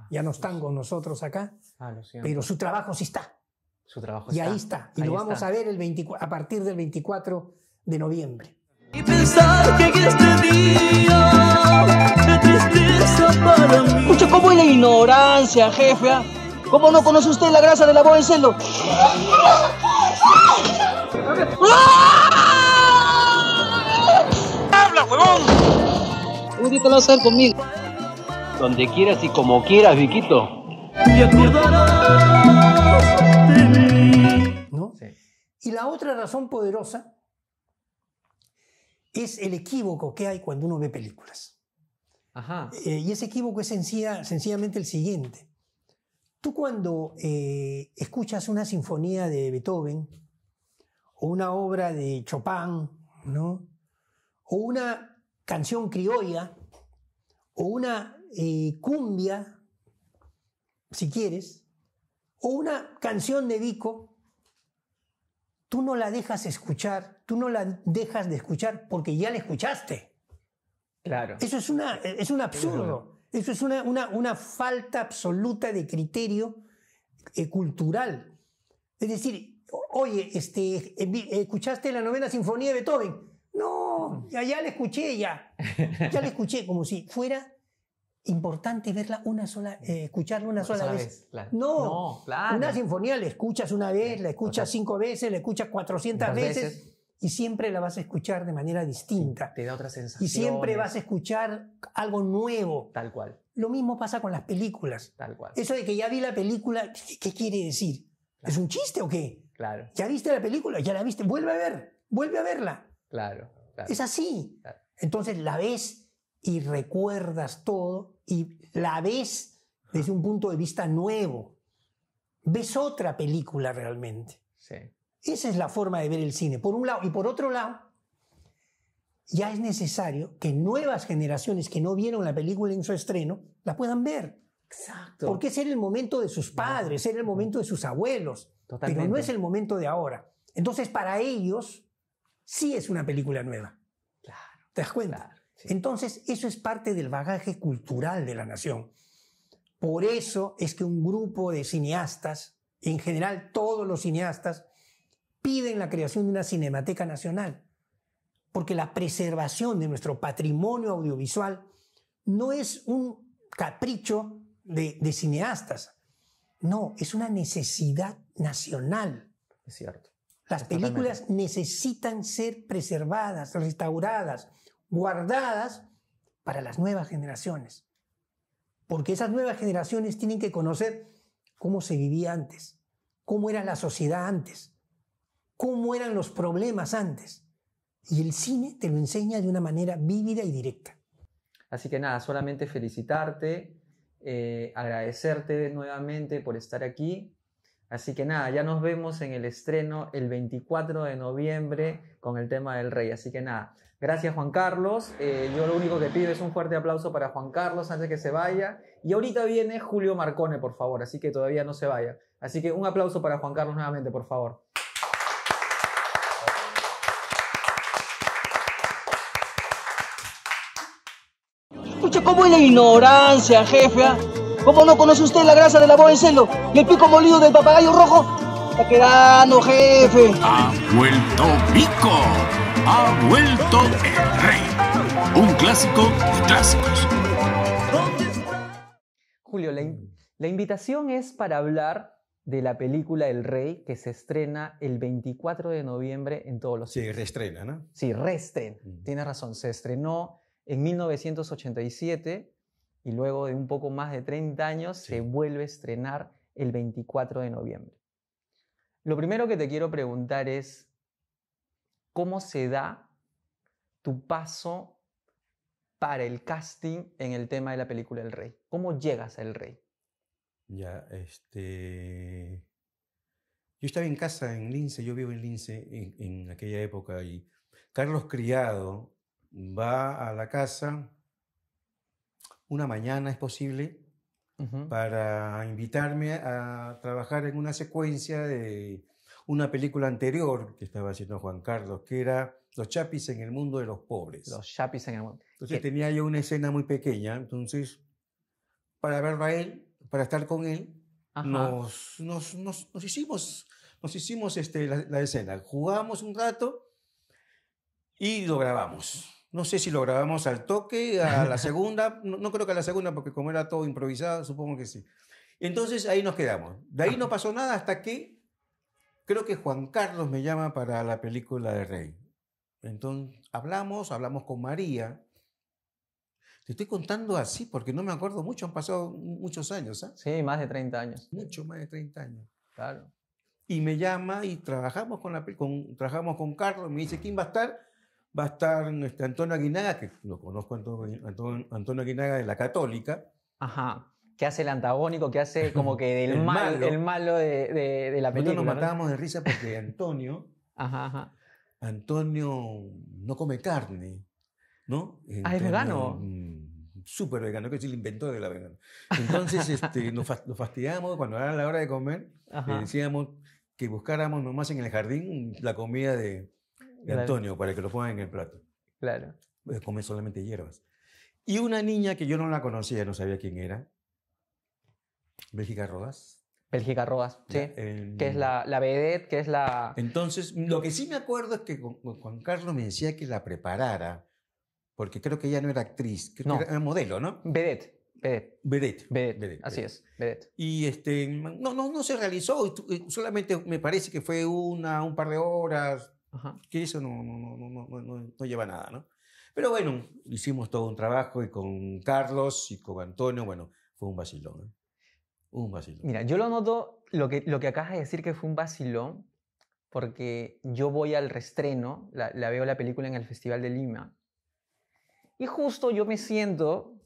ya no están con nosotros acá, Ah, pero su trabajo sí está. Su trabajo Y está. ahí está. Y Ahí lo vamos está. a ver el 24 a partir del 24 de noviembre. Y pensar que este día de tristeza para mí. Escuche, ¿cómo es la ignorancia, jefe? ah? ¿Cómo no conoce usted la grasa de la boa en celo? ¡Habla, huevón! Un día te lo vas a hacer conmigo. Donde quieras y como quieras, Viquito. Te acordarás de mí. ¿no? Sí. Y la otra razón poderosa es el equívoco que hay cuando uno ve películas. Ajá. Eh, y ese equívoco es sencilla- sencillamente el siguiente. Tú cuando eh, escuchas una sinfonía de Beethoven o una obra de Chopin, ¿no? o una canción criolla o una eh, cumbia, si quieres, o una canción de Vico, tú no la dejas escuchar, tú no la dejas de escuchar porque ya la escuchaste. Claro. Eso es, una, es un absurdo. Eso es una, una, una falta absoluta de criterio eh, cultural. Es decir, oye, este, eh, ¿escuchaste la novena sinfonía de Beethoven? No, ya, ya la escuché, ya. Ya la escuché, como si fuera importante verla una sola, eh, escucharla una sola, vez. claro. No, No, claro. Una sinfonía la escuchas una vez, la escuchas cinco veces, la escuchas 400 Muchas veces, veces. y siempre la vas a escuchar de manera distinta. Te da otra sensación. Y siempre vas a escuchar algo nuevo. Tal cual. Lo mismo pasa con las películas. Tal cual. Eso de que ya vi la película, ¿qué, qué quiere decir? ¿Es un chiste o qué? Claro, ¿Ya viste la película? ¿Ya la viste? Vuelve a ver, vuelve a verla. claro. claro. Es así. Entonces la ves y recuerdas todo y la ves desde un punto de vista nuevo. Ves otra película realmente. Sí. Esa es la forma de ver el cine, por un lado. Y por otro lado, ya es necesario que nuevas generaciones que no vieron la película en su estreno la puedan ver. Exacto. Porque era el momento de sus padres, era el momento de sus abuelos. Totalmente. Pero no es el momento de ahora. Entonces, para ellos, sí es una película nueva. Claro. ¿Te das cuenta? Claro, sí. Entonces, eso es parte del bagaje cultural de la nación. Por eso es que un grupo de cineastas, en general todos los cineastas, piden la creación de una cinemateca nacional. porque la preservación de nuestro patrimonio audiovisual no es un capricho de, de cineastas, no, es una necesidad nacional. Es cierto. Las películas necesitan ser preservadas, restauradas, guardadas para las nuevas generaciones. Porque esas nuevas generaciones tienen que conocer cómo se vivía antes, cómo era la sociedad antes, cómo eran los problemas antes. Y el cine te lo enseña de una manera vívida y directa. Así que nada, solamente felicitarte, eh, agradecerte nuevamente por estar aquí. Así que nada, ya nos vemos en el estreno el 24 de noviembre con el tema del rey. Así que nada, gracias Juan Carlos. Eh, yo lo único que pido es un fuerte aplauso para Juan Carlos antes de que se vaya. Y ahorita viene Julio Marcone, por favor, así que todavía no se vaya. Así que un aplauso para Juan Carlos nuevamente, por favor. Escucha, ¿cómo es la ignorancia, jefe? ah? ¿Cómo no conoce usted la grasa de la boa en celo y el pico molido del papagayo rojo? Está quedando, jefe. Ha vuelto Vico. Ha vuelto el rey. Un clásico de clásicos. Julio, la, in- la invitación es para hablar de la película El Rey que se estrena el 24 de noviembre en todos los Se reestrena, ¿no? Sí, reestrena. Mm. Tienes razón. Se estrenó en 1987 y luego de un poco más de 30 años Sí. se vuelve a estrenar el 24 de noviembre. Lo primero que te quiero preguntar es, ¿cómo se da tu paso para el casting en el tema de la película El Rey? ¿Cómo llegas al Rey? Ya, este. Yo estaba en casa en Lince, yo vivo en Lince en, en aquella época y Carlos Criado va a la casa una mañana, es posible, para invitarme a trabajar en una secuencia de una película anterior que estaba haciendo Juan Carlos, que era Los Chapis en el mundo de los pobres. Los chapis en el mundo. Entonces ¿Qué? tenía yo una escena muy pequeña, entonces para verlo a él, para estar con él, nos, nos, nos, nos hicimos, nos hicimos este, la, la escena. Jugamos un rato y lo grabamos. No sé si lo grabamos al toque, a la segunda, no, no creo que a la segunda, porque como era todo improvisado, supongo que sí. Entonces ahí nos quedamos. De ahí no pasó nada hasta que creo que Juan Carlos me llama para la película de Rey. Entonces hablamos, hablamos con María. Te estoy contando así porque no me acuerdo mucho, han pasado muchos años, ¿ah? Sí, más de 30 años. Mucho más de 30 años. Claro. Y me llama y trabajamos con, la, con, trabajamos con Carlos. Me dice, ¿quién va a estar? Va a estar este, Antonio Aguinaga, que lo conozco Antonio, Antonio, Antonio Aguinaga de la Católica. Ajá. Que hace el antagónico, que hace como que del El mal, malo. el malo de, de- de la Nosotros película. nos ¿no? matábamos de risa porque Antonio, Ajá, ajá. Antonio no come carne, ¿no? Ah, ¿es vegano? mm, Súper vegano, que es el inventor de la vegana. Entonces este, nos, fas- nos fastidiamos cuando era la hora de comer. Le decíamos que buscáramos nomás en el jardín la comida de, de Claro. Antonio para que lo pongan en el plato. Claro. Pues come solamente hierbas. Y una niña que yo no la conocía, no sabía quién era, Bélgica Rodas. Bélgica Rodas, sí. en- Que es la, la vedette, que es la... Entonces, lo que sí me acuerdo es que Ju- Ju- Juan Carlos me decía que la preparara, porque creo que ella no era actriz, creo No. que era modelo, ¿no? Vedette. Vedette. Vedette. Vedette. Vedette, Así vedette. es. Vedette. Y este, no, no, no se realizó, solamente me parece que fue una, un par de horas, Ajá. que eso no, no, no, no, no, no- no lleva nada, ¿no? Pero bueno, hicimos todo un trabajo y con Carlos y con Antonio, bueno, fue un vacilón, ¿eh? Un vacilón. Mira, yo lo noto, lo que, lo que acabas de decir que fue un vacilón, porque yo voy al restreno, la, veo la película en el Festival de Lima, y justo yo me siento,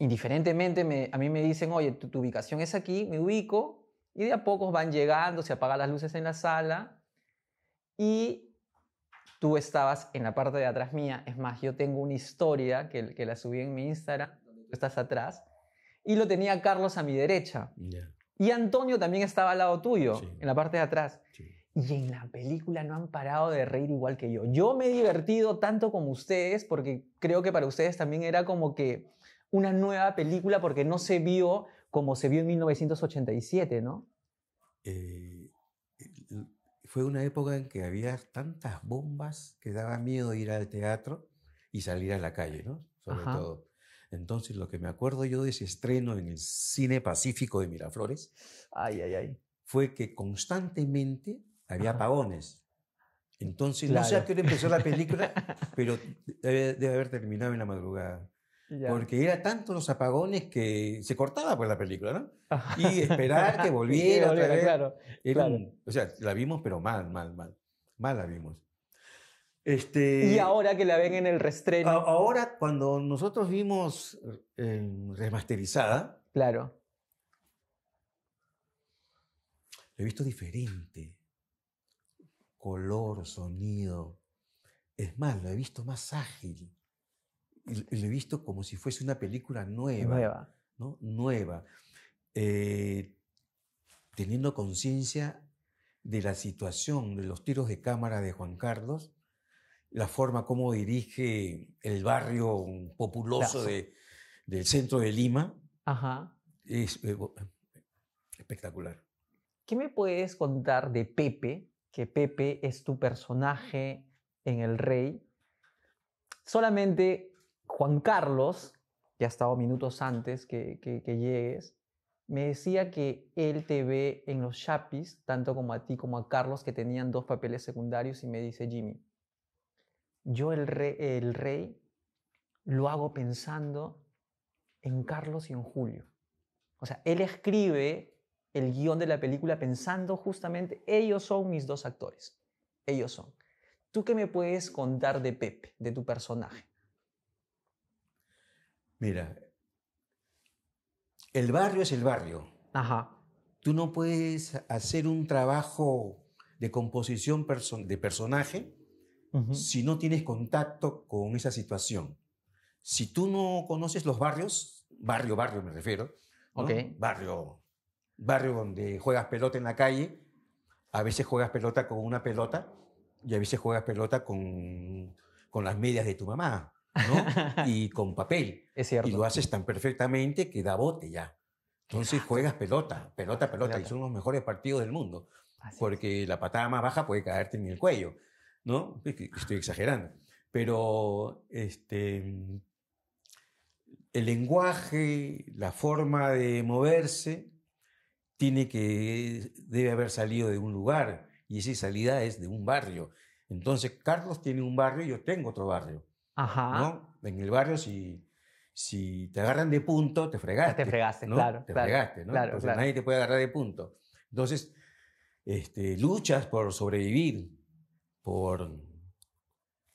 indiferentemente, me- a mí me dicen, oye, tu, ubicación es aquí, me ubico, y de a pocos van llegando, se apagan las luces en la sala, y tú estabas en la parte de atrás mía, es más, yo tengo una historia que, que la subí en mi Instagram, estás atrás, y lo tenía Carlos a mi derecha. Ya, Y Antonio también estaba al lado tuyo, Sí. en la parte de atrás. sí. Y en la película no han parado de reír igual que yo. Yo me he divertido tanto como ustedes porque creo que para ustedes también era como que una nueva película porque no se vio como se vio en 1987, ¿no? Eh, fue una época en que había tantas bombas que daba miedo ir al teatro y salir a la calle, ¿no? Sobre Ajá. todo. Entonces, lo que me acuerdo yo de ese estreno en el Cine Pacífico de Miraflores Ay, ay, ay. fue que constantemente había apagones. Entonces, no sé a Claro. qué hora empezó la película, pero debe, debe haber terminado en la madrugada. Ya. Porque era tanto los apagones que se cortaba pues la película, ¿no? Ajá. Y esperar que Y volviera otra volviera, vez. claro. Claro. un- o sea, la vimos, pero mal, mal, mal. Mal la vimos. Este, Y ahora que la ven en el restreno. ahora, cuando nosotros vimos eh, remasterizada, Claro. lo he visto diferente. Color, sonido. Es más, lo he visto más ágil. Y lo he visto como si fuese una película nueva. Nueva. ¿no? Nueva. Eh, teniendo conciencia de la situación, de los tiros de cámara de Juan Carlos, la forma como dirige el barrio populoso de- del centro de Lima, Ajá. es eh, espectacular. ¿Qué me puedes contar de Pepe? Que Pepe es tu personaje en El Rey. Solamente Juan Carlos, que ha estado minutos antes que, que- que llegues, me decía que él te ve en los chapis, tanto como a ti como a Carlos, que tenían dos papeles secundarios, y me dice, Jimmy, yo el rey, el rey lo hago pensando en Carlos y en Julio. O sea, él escribe el guion de la película pensando justamente, ellos son mis dos actores. Ellos son. ¿Tú qué me puedes contar de Pepe, de tu personaje? Mira, el barrio es el barrio. Ajá. Tú no puedes hacer un trabajo de composición perso- de personaje Si no tienes contacto con esa situación. Si tú no conoces los barrios, barrio, barrio me refiero, ¿no? Ok. barrio, barrio donde juegas pelota en la calle, a veces juegas pelota con una pelota y a veces juegas pelota con, con las medias de tu mamá, ¿no? y con papel. Es cierto. Y lo haces tan perfectamente que da bote ya. Entonces juegas pelota, pelota, pelota, y son los mejores partidos del mundo Así es. porque la patada más baja puede caerte en el cuello, ¿no? Estoy exagerando. Pero este, el lenguaje, la forma de moverse, tiene que, debe haber salido de un lugar, y esa salida es de un barrio. Entonces, Carlos tiene un barrio y yo tengo otro barrio, Ajá. ¿no? En el barrio, si, si te agarran de punto, te fregaste. te fregaste, ¿no? claro, Te claro, fregaste, ¿no? claro, Entonces, claro. nadie te puede agarrar de punto. Entonces, este, luchas por sobrevivir, por,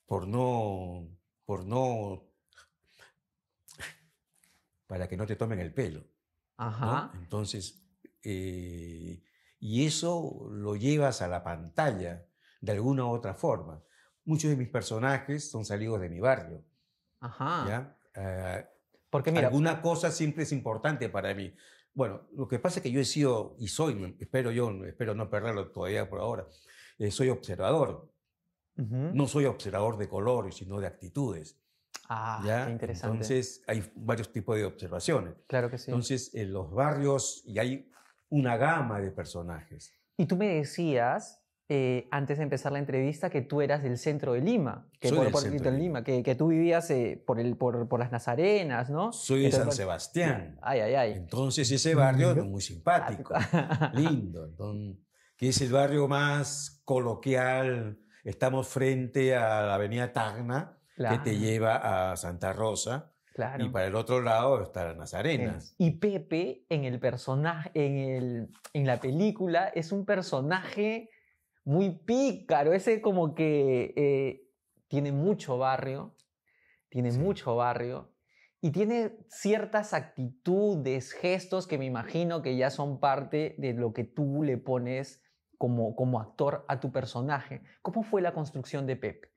por no, por no, para que no te tomen el pelo. ¿no? Ajá. Entonces, eh, y eso lo llevas a la pantalla de alguna u otra forma. Muchos de mis personajes son salidos de mi barrio, Ajá. ¿ya? Ah, Porque mira, alguna cosa siempre es importante para mí. Bueno, lo que pasa es que yo he sido y soy, espero yo, espero no perderlo todavía por ahora, eh, soy observador. No soy observador de colores, sino de actitudes. Ah, ¿ya? qué interesante. Entonces, hay varios tipos de observaciones. claro que sí. Entonces, en los barrios, y hay una gama de personajes. y tú me decías, eh, antes de empezar la entrevista, que tú eras del centro de Lima. Que Soy por, del por- centro de Lima, que, que tú vivías eh, por, el, por, por las Nazarenas, ¿no? Soy de San Entonces, Sebastián. Ay, ay, ay. Entonces, ese barrio es muy simpático, lindo. Entonces, que es el barrio más coloquial. Estamos frente a la avenida Tacna, Claro. que te lleva a Santa Rosa. Claro. Y para el otro lado está las Nazarenas. Y Pepe en el personaje, en, el, en la película, es un personaje muy pícaro. Ese como que eh, tiene mucho barrio, tiene mucho barrio y tiene ciertas actitudes, gestos que me imagino que ya son parte de lo que tú le pones como, como actor a tu personaje. ¿Cómo fue la construcción de Pepe?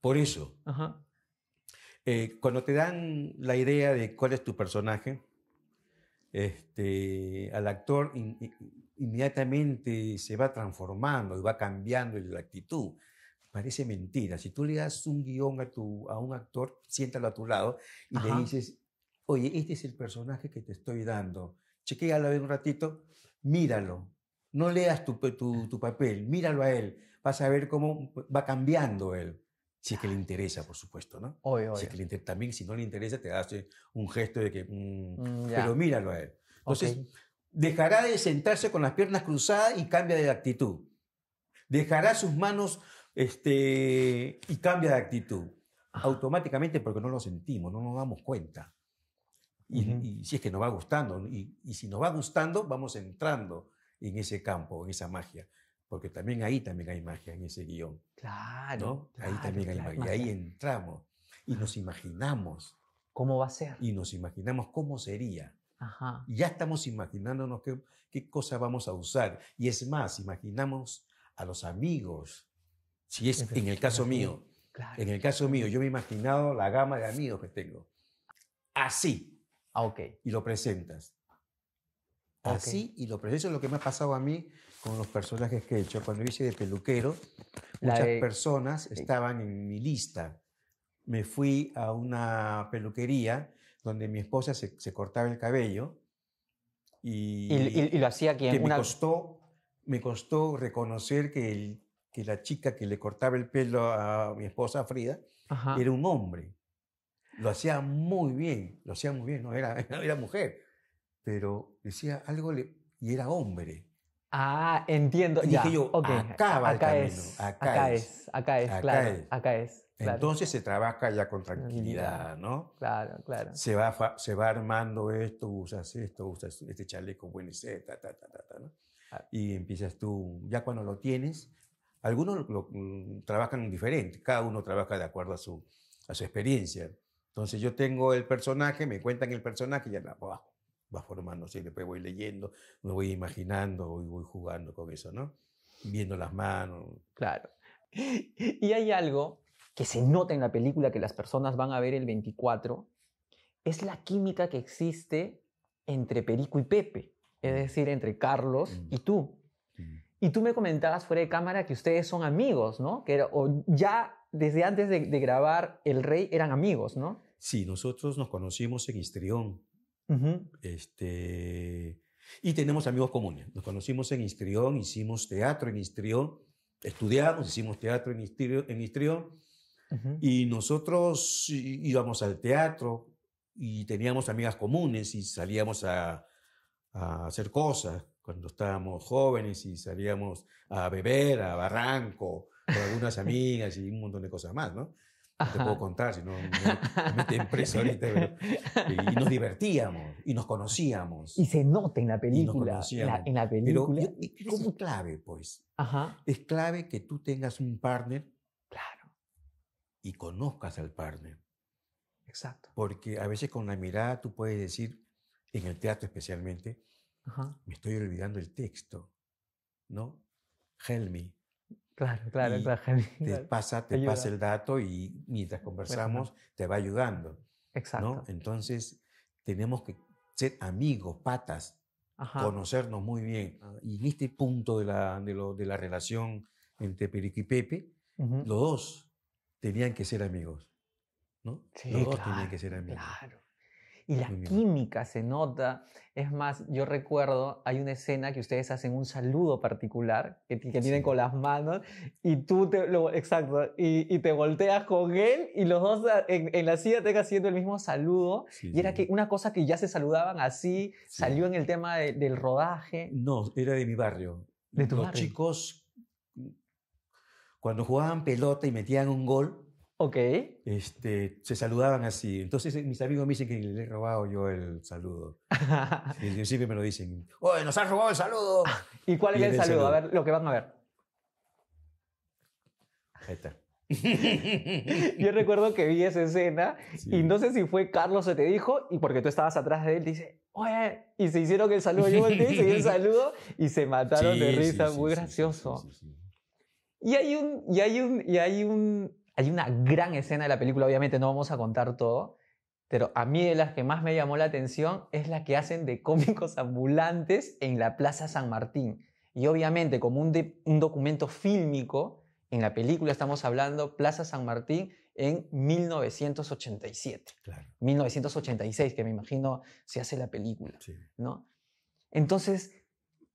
Por eso, Ajá. Eh, cuando te dan la idea de cuál es tu personaje, este, al actor in- in- inmediatamente se va transformando y va cambiando la actitud. Parece mentira. Si tú le das un guion a, tu, a un actor, siéntalo a tu lado y Ajá. le dices, oye, este es el personaje que te estoy dando. Chequéalo un ratito, míralo. No leas tu, tu, tu papel, míralo a él. Vas a ver cómo va cambiando él. Si es que le interesa, por supuesto, ¿no? Obvio, Si es que le también, si no le interesa, te hace un gesto de que. mm, Mm, pero míralo a él. Entonces, Ok. dejará de sentarse con las piernas cruzadas y cambia de actitud. Dejará sus manos este, y cambia de actitud. Automáticamente porque no lo sentimos, no nos damos cuenta. Y si es que nos va gustando, y, y si nos va gustando, vamos entrando en ese campo, en esa magia. Porque también ahí también hay magia, en ese guion. Claro. ¿no? ahí claro, también hay claro, magia. Y ahí entramos. Y nos imaginamos. ¿Cómo va a ser? Y nos imaginamos cómo sería. Ajá. Y ya estamos imaginándonos qué, qué cosa vamos a usar. Y es más, imaginamos a los amigos. Si es en el caso mío. Claro. En el caso mío, yo me he imaginado la gama de amigos que tengo. Así. Ah, ok. Y lo presentas. Así y lo. Eso es lo que me ha pasado a mí con los personajes que he hecho. Cuando hice de peluquero, La muchas de- personas estaban en mi lista. Me fui a una peluquería donde mi esposa se, se cortaba el cabello y, Y, y- y lo hacía quien que me una costó, me costó reconocer que, el- que la chica que le cortaba el pelo a mi esposa Frida Ajá. era un hombre. Lo hacía muy bien, lo hacía muy bien, no era, era mujer, pero decía algo le- y era hombre. Ah, entiendo. Y ya. dije yo, ok. acá va el camino, es, acá acá es, es, acá es, acá claro, es. acá es. Claro, Entonces se trabaja ya con tranquilidad, ¿no? claro, claro. Se va, se va armando esto, usas esto, usas este chaleco buen ese, ta, ta, ta, ta, ta, ¿no? Ah. Y empiezas tú, ya cuando lo tienes, algunos lo- lo- mm, trabajan diferente, cada uno trabaja de acuerdo a su, a su experiencia. Entonces yo tengo el personaje, me cuentan el personaje y ya la, va, formándose, y después voy leyendo, me voy imaginando y voy jugando con eso, ¿no? Viendo las manos. Claro. Y hay algo que se nota en la película que las personas van a ver el 24, es la química que existe entre Perico y Pepe, es decir, entre Carlos Mm. y tú. Mm. Y tú me comentabas fuera de cámara que ustedes son amigos, ¿no? Que era- o ya desde antes de, de grabar El Rey eran amigos, ¿no? Sí, nosotros nos conocimos en Histrión, Ujú. Este, y tenemos amigos comunes. Nos conocimos en Histrión, hicimos teatro en Histrión, estudiamos, hicimos teatro en Histrión, en Histrión Ujú. y nosotros íbamos al teatro y teníamos amigas comunes y salíamos a, a hacer cosas cuando estábamos jóvenes y salíamos a beber, a Barranco, con algunas amigas y un montón de cosas más, ¿no? No te puedo contar, si no me, me meten preso ahorita. pero- y nos divertíamos y nos conocíamos. Y se nota en la película. En la, en la Pero película. yo- pero es clave, pues. Ajá. Es clave que tú tengas un partner Claro, y conozcas al partner. exacto. Porque a veces con la mirada tú puedes decir, en el teatro especialmente, Ajá. me estoy olvidando el texto, ¿no? Help Claro, claro, claro. Te pasa, te Ayuda. pasa el dato y mientras conversamos te va ayudando, Exacto. ¿no? Entonces tenemos que ser amigos, patas, Ajá. conocernos muy bien. Y en este punto de la, de, lo- de la relación entre Perico y Pepe, los dos tenían que ser amigos. ¿no? Sí, los dos claro, tenían que ser amigos. Claro. Y la química se nota. Es más, yo recuerdo, hay una escena que ustedes hacen un saludo particular que, que tienen Sí. con las manos y tú te, lo, exacto, y, y te volteas con él y los dos a- en, en la silla te haciendo el mismo saludo. Sí, y era que una cosa que ya se saludaban así, Sí. salió en el tema de- del rodaje. No, era de mi barrio. ¿De tu Los barrio? chicos, cuando jugaban pelota y metían un gol, Ok. este, se saludaban así. Entonces eh, mis amigos me dicen que le he robado yo el saludo. Y siempre me lo dicen. ¡Oye, nos has robado el saludo! ¿Y cuál Y es el el saludo? A ver, lo que van a ver. Ahí está. Yo recuerdo que vi esa escena Sí. y no sé si fue Carlos o te dijo, y porque tú estabas atrás de él, dice, oye, y se hicieron el saludo. Yo volteé y se el saludo y se mataron de Sí, risa, sí, muy gracioso. Y hay un, y hay un, y hay un, hay una gran escena de la película, obviamente no vamos a contar todo, pero a mí de las que más me llamó la atención es la que hacen de cómicos ambulantes en la Plaza San Martín. Y obviamente como un, de- un documento fílmico, en la película estamos hablando Plaza San Martín en 1987, Claro, 1986, que me imagino se hace la película. sí. ¿no? Entonces,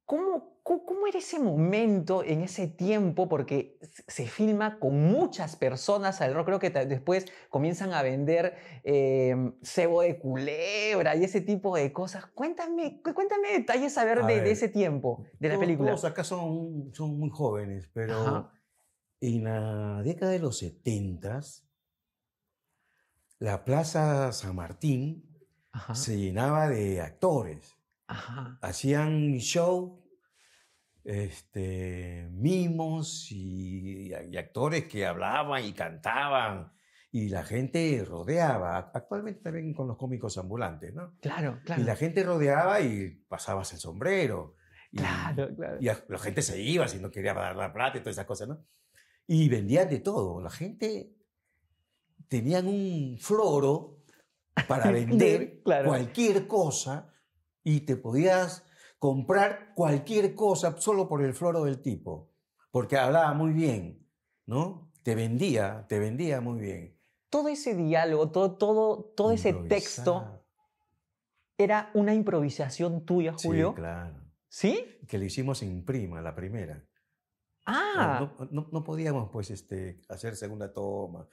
¿cómo, ¿Cómo, era ese momento en ese tiempo? Porque se filma con muchas personas alrededor. Creo que después comienzan a vender eh, cebo de culebra y ese tipo de cosas. Cuéntame, cu- cuéntame detalles a ver, A de, ese tiempo, de la película. Todos acá son, son muy jóvenes, pero Ajá. en la década de los 70 la Plaza San Martín Ajá. se llenaba de actores. Ajá. Hacían show, este, mimos y, y actores que hablaban y cantaban y la gente rodeaba. Actualmente también con los cómicos ambulantes, ¿no? Claro, claro. Y la gente rodeaba y pasabas el sombrero. Y, Claro, claro. y la gente se iba si no quería dar la plata y todas esas cosas, ¿no? Y vendían de todo. La gente tenían un floro para vender Claro. cualquier cosa y te podías comprar cualquier cosa solo por el floro del tipo, porque hablaba muy bien, ¿no? Te vendía, te vendía muy bien. Todo ese diálogo, todo, todo, todo ese texto era una improvisación tuya, Julio. Sí, claro. ¿Sí? Que lo hicimos en prima, la primera. Ah, No, no- no podíamos, pues, este, hacer segunda toma.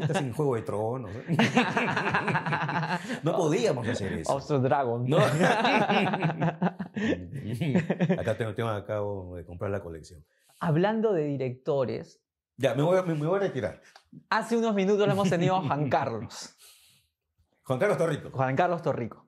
Metes en Juego de Tronos. ¿no? No podíamos hacer eso. Of Dragon. No. acá tengo, tengo acabo de comprar la colección. Hablando de directores, Ya, me voy, a- me, me voy a retirar. hace unos minutos lo hemos tenido a Juan Carlos. Juan Carlos Torrico. Juan Carlos Torrico.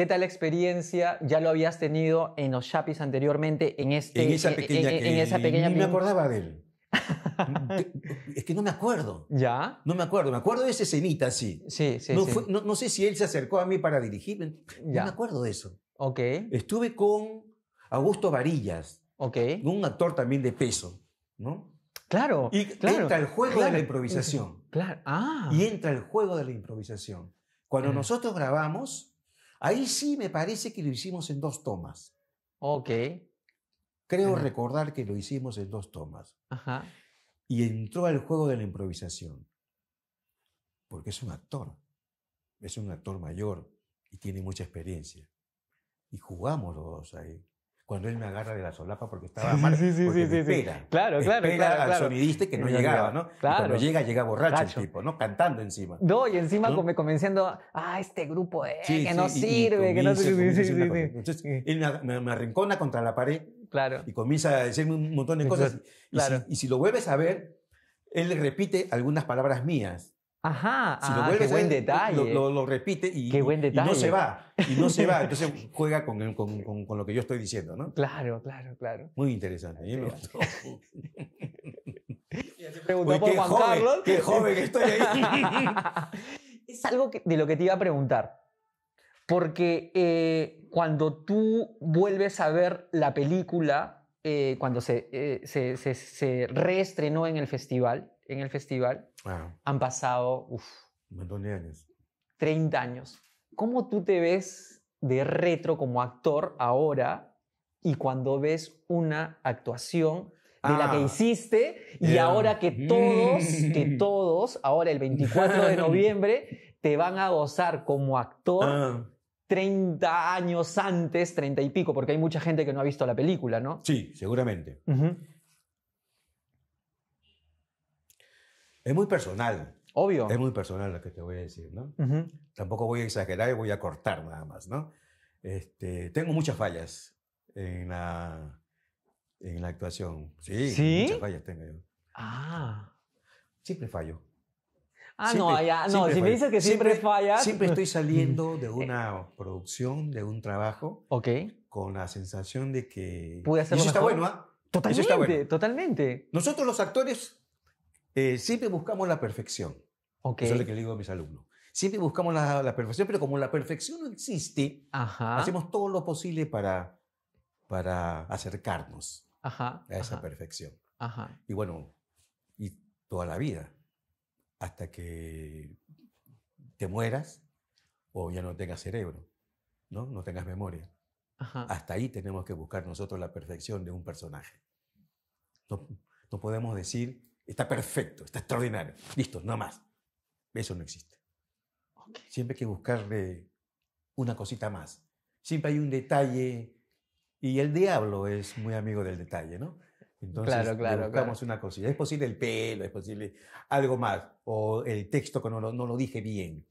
¿Qué tal la experiencia? Ya lo habías tenido en los Chapis anteriormente, en, este, En esa pequeña, en- en que esa pequeña ni me acordaba de él. es que no me acuerdo. ¿Ya? No me acuerdo. Me acuerdo de esa escenita. Sí, sí, no, sí. fue- no- no sé si él se acercó a mí para dirigirme. Ya. No me acuerdo de eso. Ok, Estuve con Augusto Varillas, ok. un actor también de peso, ¿no? Claro. Y claro, entra el juego claro. de la improvisación. Claro. Ah. Y entra el juego de la improvisación. Cuando Ah. nosotros grabamos, ahí sí me parece que lo hicimos en dos tomas. Ok. Creo Ajá. recordar que lo hicimos en dos tomas. Ajá. Y entró al juego de la improvisación. Porque es un actor. Es un actor mayor y tiene mucha experiencia. Y jugamos los dos ahí. Cuando él me agarra de la solapa porque estaba Sí, mal, sí, sí, porque sí, me sí, sí. espera. Claro, claro, Espera claro, al claro. sonidista que no llegaba. ¿no? Y Claro. Cuando llega, llega borracho Cacho. el tipo, ¿no? Cantando encima. No, y encima ¿No? come- convenciendo, ah, este grupo eh, Sí, que sí, no y- y sirve, que no sirve. Sí, sí, sí, sí. Entonces, él me, me- me arrincona contra la pared Claro. y comienza a decirme un montón de cosas. Exacto. Y, Claro. si, y si lo vuelves a ver, él repite algunas palabras mías. Ajá, Si lo ah, vuelves qué buen a detalle. Lo, lo- lo repite y, Qué buen y- y no detalle. se va. Y no se va. Entonces juega con, con, con- con lo que yo estoy diciendo, ¿no? Claro, claro, claro. Muy interesante. Mí me gustó. Preguntó Uy, por qué Juan joven, Carlos. qué joven estoy ahí. es algo que- de lo que te iba a preguntar. Porque eh, cuando tú vuelves a ver la película, eh, cuando se, eh, se, se- se reestrenó en el festival, en el festival, Ah, han pasado uf, un montón de años. 30 años. ¿Cómo tú te ves de retro como actor ahora y cuando ves una actuación de la Ah. que hiciste y ahora que todos, que todos, ahora el 24 de noviembre, te van a gozar como actor Ah, 30 años antes, 30 y pico, porque hay mucha gente que no ha visto la película, ¿no? sí, seguramente. Ujú. Es muy personal. Obvio. Es muy personal lo que te voy a decir, ¿no? Ujú. Tampoco voy a exagerar y voy a cortar nada más, ¿no? Este, tengo muchas fallas en la, en la actuación. Sí, ¿Sí? muchas fallas tengo yo. Ah. Siempre fallo. Ah, Siempre- no, ya, no, siempre si me fallo. dices que siempre, fallas. Siempre estoy saliendo de una producción, de un trabajo, Ok. con la sensación de que... Pude hacerlo y eso está mejor. bueno, ¿ah? Totalmente, está bueno. totalmente. Nosotros los actores eh, siempre buscamos la perfección. Ok. Eso es lo que le digo a mis alumnos. Siempre buscamos la, la perfección, pero como la perfección no existe, Ajá. hacemos todo lo posible para, para acercarnos Ajá. a esa ajá, perfección. Y bueno, y toda la vida, hasta que te mueras o ya no tengas cerebro, ¿no? No tengas memoria. Hasta ahí tenemos que buscar nosotros la perfección de un personaje. No, no podemos decir, está perfecto, está extraordinario, listo, no más. Eso no existe. Siempre hay que buscarle una cosita más. Siempre hay un detalle Y el diablo es muy amigo del detalle, ¿no? Entonces, Claro, le claro, buscamos una cosilla. Es posible el pelo, es posible algo más, o el texto que no lo, no lo dije bien.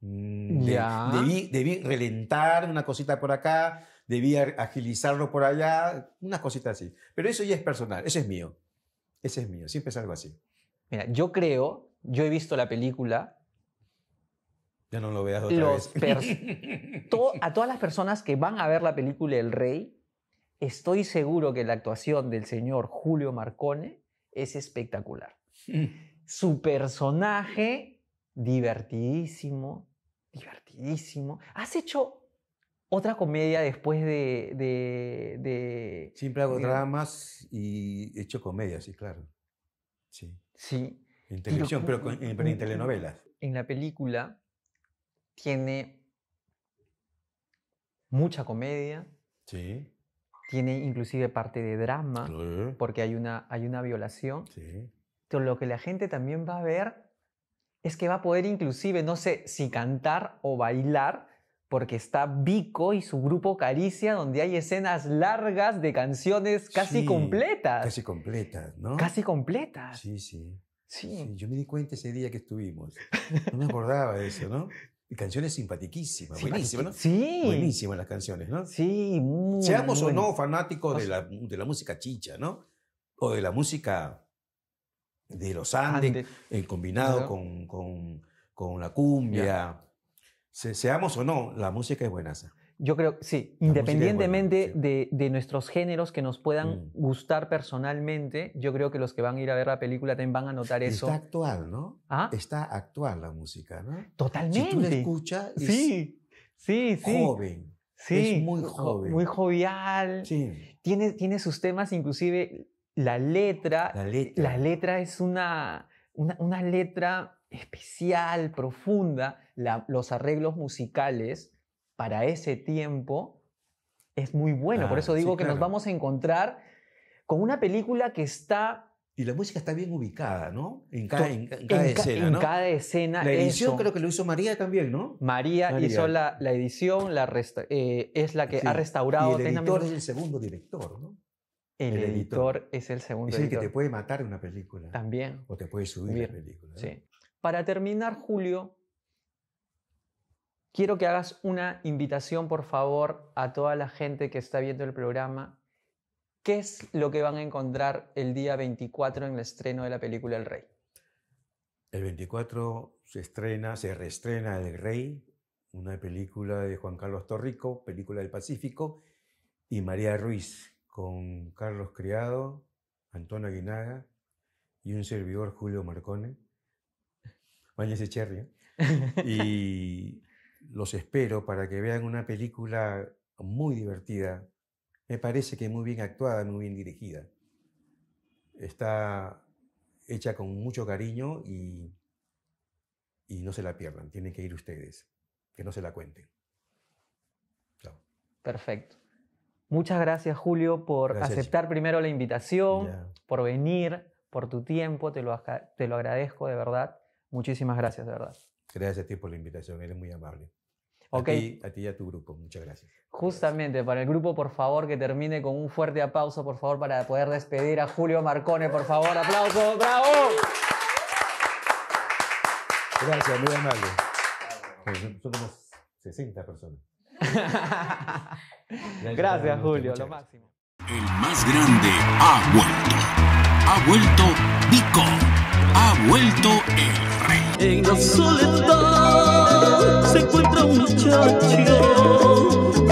Mm, de- Ya. Debí, debí relentar una cosita por acá, debí ar- agilizarlo por allá, unas cositas así. Pero eso ya es personal, eso es mío. Ese es mío, siempre es algo así. Mira, yo creo, yo he visto la película, Ya no lo veas otra los vez. to- a todas las personas que van a ver la película El Rey, estoy seguro que la actuación del señor Julio Marcone es espectacular. Su personaje, divertidísimo, divertidísimo. ¿Has hecho otra comedia después de... de- de- Siempre hago de- dramas y he hecho comedias, sí, claro. Sí. Sí. En televisión, pero, con- en, pero en telenovelas. En la película tiene mucha comedia, Sí. tiene inclusive parte de drama, Sí. porque hay una, hay una violación. Sí. Pero lo que la gente también va a ver es que va a poder inclusive, no sé si cantar o bailar, porque está Vico y su grupo Caricia, donde hay escenas largas de canciones casi Sí, completas. Casi completas, ¿no? Casi completas. Sí, sí. Sí. Sí, Yo me di cuenta ese día que estuvimos. No me acordaba de eso, ¿no? Y canciones simpaticísimas, buenísimas, ¿no? Sí. Buenísimas las canciones, ¿no? Sí, muy Seamos o bueno. no fanáticos de la, de la música chicha, ¿no? O de la música de los Andes, Andes. eh, combinado Claro. con, con- con la cumbia. Se- seamos o no, la música es buenaza. Yo creo, sí, buena, independientemente de, de nuestros géneros que nos puedan Mm. gustar personalmente, yo creo que los que van a ir a ver la película también van a notar eso. Está actual, ¿no? ¿Ah? Está actual la música, ¿no? Totalmente. Si tú la escuchas, es Sí, sí, sí. joven. Sí, Es muy jo- joven. Muy jovial. Sí. Tiene, tiene sus temas, inclusive la letra. La letra. La letra es una, una, una letra especial, profunda. La- los arreglos musicales para ese tiempo es muy bueno. Por Ah, eso digo sí, que nos claro. vamos a encontrar con una película que está Y la música está bien ubicada, ¿no? En cada, en, en cada en ca- escena, en ¿no? cada escena. La edición eso. creo que lo hizo María también, ¿no? María, María. hizo la, la edición, la resta- eh, es la que Sí. ha restaurado. Y el editor es el segundo director, ¿no? El, el editor, editor. es el segundo Es el que editor. te puede matar una película. También. O te puede subir Bien, la película. ¿no? Sí. Para terminar, Julio, quiero que hagas una invitación, por favor, a toda la gente que está viendo el programa. ¿Qué es lo que van a encontrar el día 24 en el estreno de la película El Rey? El 24 se estrena, se reestrena El Rey, una película de Juan Carlos Torrico, película del Pacífico, y María Ruiz, con Carlos Criado, Antonio Aguinaga y un servidor Julio Marcone. Bañese Cherry. Y los espero para que vean una película muy divertida. Me parece que muy bien actuada, muy bien dirigida. Está hecha con mucho cariño y, y no se la pierdan. Tienen que ir ustedes, que no se la cuenten. Chao. Perfecto. Muchas gracias, Julio, por Gracias. aceptar primero la invitación, por venir, por tu tiempo. Te lo, te lo agradezco de verdad. Muchísimas gracias, de verdad. Gracias a ti por la invitación, eres muy amable. Ok. A, ti, a ti y a tu grupo, muchas gracias. Justamente, para el grupo, por favor, que termine con un fuerte aplauso, por favor, para poder despedir a Julio Marcone, por favor. ¡Aplausos! ¡Bravo! Gracias, muy amable. Somos 60 personas. Gracias, Julio, lo máximo. El más grande ha vuelto. Ha vuelto Vico. Vuelto el rey. En la soledad se encuentra un muchacho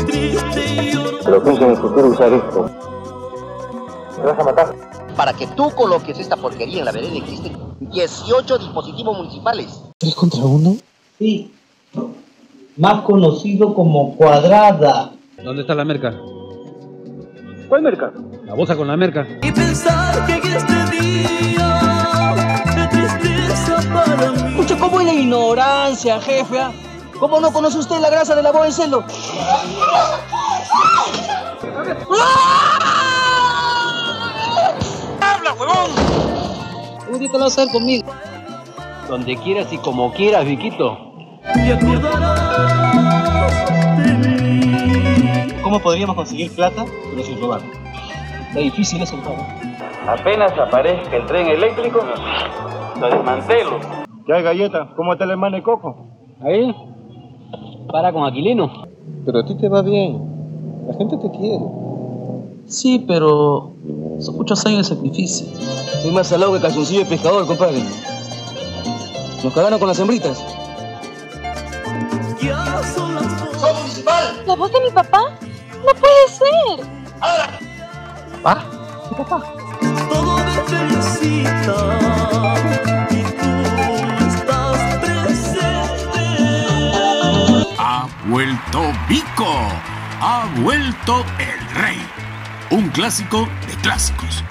triste y. Pero en el futuro usar esto. ¿Me vas a matar? Para que tú coloques esta porquería en la vereda existen 18 dispositivos municipales. ¿Tres contra uno? Sí. Más conocido como cuadrada. ¿Dónde está la merca? ¿Cuál mercado? La bolsa con la merca. Y pensar que en este día Escucha, ¿cómo es la ignorancia, jefe? ah? ¿Cómo no conoce usted la grasa de la boa en celo? ¡Habla, huevón! ¿Qué te lo vas a hacer conmigo? Donde quieras y como quieras, Viquito. ¿Cómo podríamos conseguir plata pero sin robar? Está difícil eso, ¿no? Apenas aparezca el tren eléctrico, lo desmantelo. ¿Qué hay, galleta? ¿Cómo está el hermano de Coco? Ahí. Para con Aquilino. Pero a ti te va bien. La gente te quiere. Sí, pero son muchos años de sacrificio. Soy más salado que calzoncillo de pescador, compadre. Nos cagaron con las hembritas. ¿La voz de mi papá? No puede ser. ¿Ah? ¿Qué papá? Todo me felicita vuelto Vico. Ha vuelto el rey. Un clásico de clásicos.